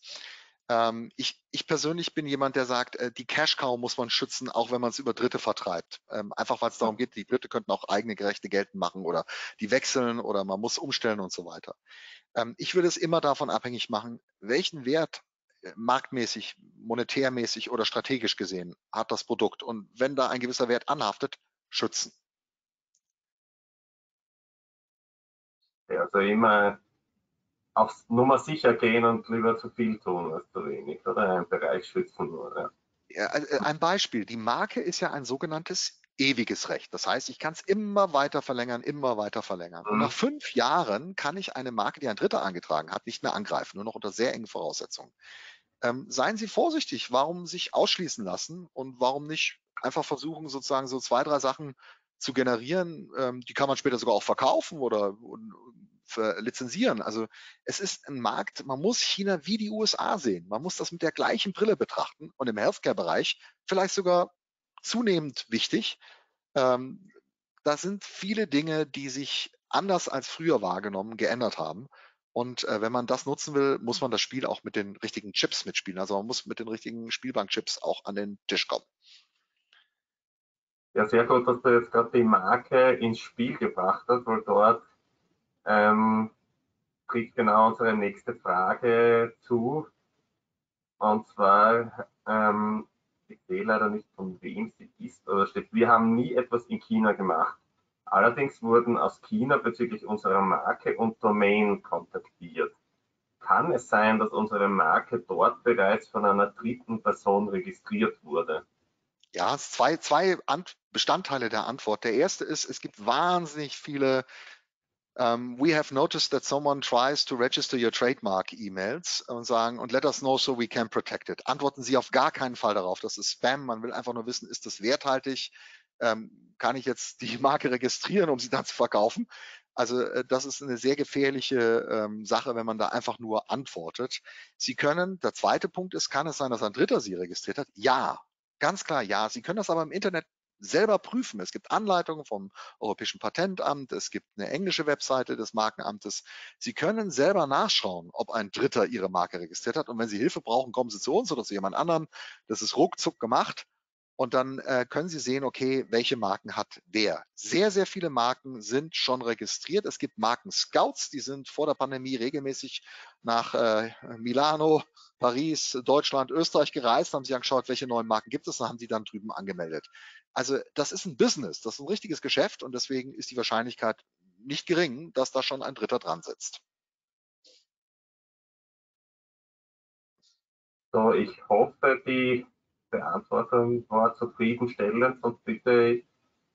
Ähm, ich, ich persönlich bin jemand, der sagt, äh, die Cash Cow muss man schützen, auch wenn man es über Dritte vertreibt. Ähm, einfach weil es darum geht, die Dritte könnten auch eigene gerechte geltend machen oder die wechseln oder man muss umstellen und so weiter. Ähm, ich würde es immer davon abhängig machen, welchen Wert äh, marktmäßig, monetärmäßig oder strategisch gesehen hat das Produkt. Und wenn da ein gewisser Wert anhaftet, schützen. Ja, also immer aufs Nummer sicher gehen und lieber zu viel tun als zu wenig oder einen Bereich schützen nur. Ja. Ja, äh, ein Beispiel. Die Marke ist ja ein sogenanntes ewiges Recht. Das heißt, ich kann es immer weiter verlängern, immer weiter verlängern. Mhm. Und nach fünf Jahren kann ich eine Marke, die ein Dritter angetragen hat, nicht mehr angreifen, nur noch unter sehr engen Voraussetzungen. Ähm, seien Sie vorsichtig, warum sich ausschließen lassen und warum nicht einfach versuchen, sozusagen so zwei, drei Sachen zu generieren. Ähm, die kann man später sogar auch verkaufen oder und, lizenzieren. Also es ist ein Markt, man muss China wie die USA sehen. Man muss das mit der gleichen Brille betrachten und im Healthcare-Bereich vielleicht sogar zunehmend wichtig. Ähm, da sind viele Dinge, die sich anders als früher wahrgenommen, geändert haben. Und äh, wenn man das nutzen will, muss man das Spiel auch mit den richtigen Chips mitspielen. Also man muss mit den richtigen Spielbankchips auch an den Tisch kommen. Ja, sehr gut, dass du jetzt gerade die Marke ins Spiel gebracht hast, weil dort ähm, trifft genau unsere nächste Frage zu. Und zwar, ähm, ich sehe leider nicht, von wem sie ist oder steht. Wir haben nie etwas in China gemacht. Allerdings wurden aus China bezüglich unserer Marke und Domain kontaktiert. Kann es sein, dass unsere Marke dort bereits von einer dritten Person registriert wurde? Ja, zwei, zwei Bestandteile der Antwort. Der erste ist, es gibt wahnsinnig viele um, we have noticed that someone tries to register your trademark E-Mails und sagen, und let us know so we can protect it. Antworten Sie auf gar keinen Fall darauf. Das ist Spam. Man will einfach nur wissen, ist das werthaltig? Ähm, kann ich jetzt die [LAUGHS] Marke registrieren, um sie dann zu verkaufen? Also äh, das ist eine sehr gefährliche ähm, Sache, wenn man da einfach nur antwortet. Sie können, der zweite Punkt ist, kann es sein, dass ein Dritter Sie registriert hat? Ja, ganz klar ja. Sie können das aber im Internet selber prüfen. Es gibt Anleitungen vom Europäischen Patentamt, es gibt eine englische Webseite des Markenamtes. Sie können selber nachschauen, ob ein Dritter Ihre Marke registriert hat. Und wenn Sie Hilfe brauchen, kommen Sie zu uns oder zu jemand anderem. Das ist ruckzuck gemacht. Und dann äh, können Sie sehen, okay, welche Marken hat wer. Sehr, sehr viele Marken sind schon registriert. Es gibt Marken-Scouts, die sind vor der Pandemie regelmäßig nach äh, Milano, Paris, Deutschland, Österreich gereist, haben sich angeschaut, welche neuen Marken gibt es und haben die dann drüben angemeldet. Also das ist ein Business, das ist ein richtiges Geschäft und deswegen ist die Wahrscheinlichkeit nicht gering, dass da schon ein Dritter dran sitzt. So, ich hoffe, die Beantwortung war zufriedenstellend, sonst bitte,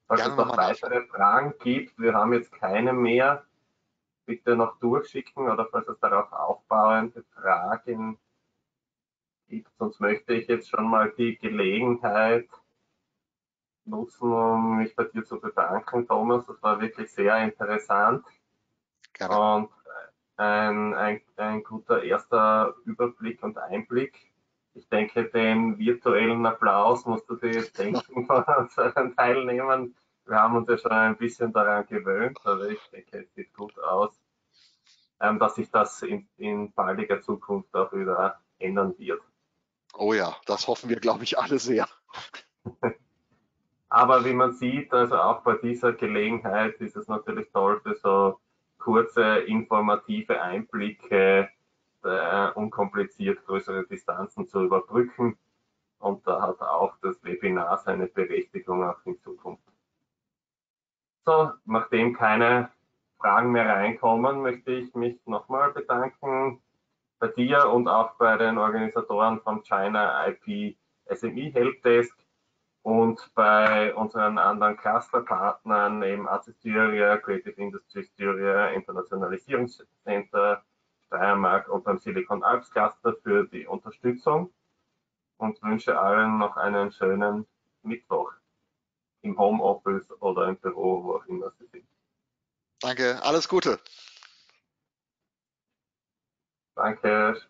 falls Gerne es noch weitere. Fragen gibt, wir haben jetzt keine mehr, bitte noch durchschicken oder falls es darauf aufbauende Fragen gibt, sonst möchte ich jetzt schon mal die Gelegenheit nutzen, um mich bei dir zu bedanken, Thomas. Das war wirklich sehr interessant. Gerne. Und ein, ein, ein guter erster Überblick und Einblick. Ich denke, den virtuellen Applaus musst du dir jetzt denken [LAUGHS] von unseren Teilnehmern. Wir haben uns ja schon ein bisschen daran gewöhnt, aber ich denke, es sieht gut aus, ähm, dass sich das in, in baldiger Zukunft auch wieder ändern wird. Oh ja, das hoffen wir, glaube ich, alle sehr. [LAUGHS] Aber wie man sieht, also auch bei dieser Gelegenheit ist es natürlich toll für so kurze informative Einblicke, äh, unkompliziert größere Distanzen zu überbrücken. Und da hat auch das Webinar seine Berechtigung auch in Zukunft. So, nachdem keine Fragen mehr reinkommen, möchte ich mich nochmal bedanken bei dir und auch bei den Organisatoren vom China IP SME Helpdesk und bei unseren anderen Clusterpartnern, eben Assistyria, Creative Industry Styria, Internationalisierungscenter, Steiermark und beim Silicon Alps Cluster für die Unterstützung. und wünsche allen noch einen schönen Mittwoch im Homeoffice oder im Büro, wo auch immer Sie sind. Danke, alles Gute. Danke.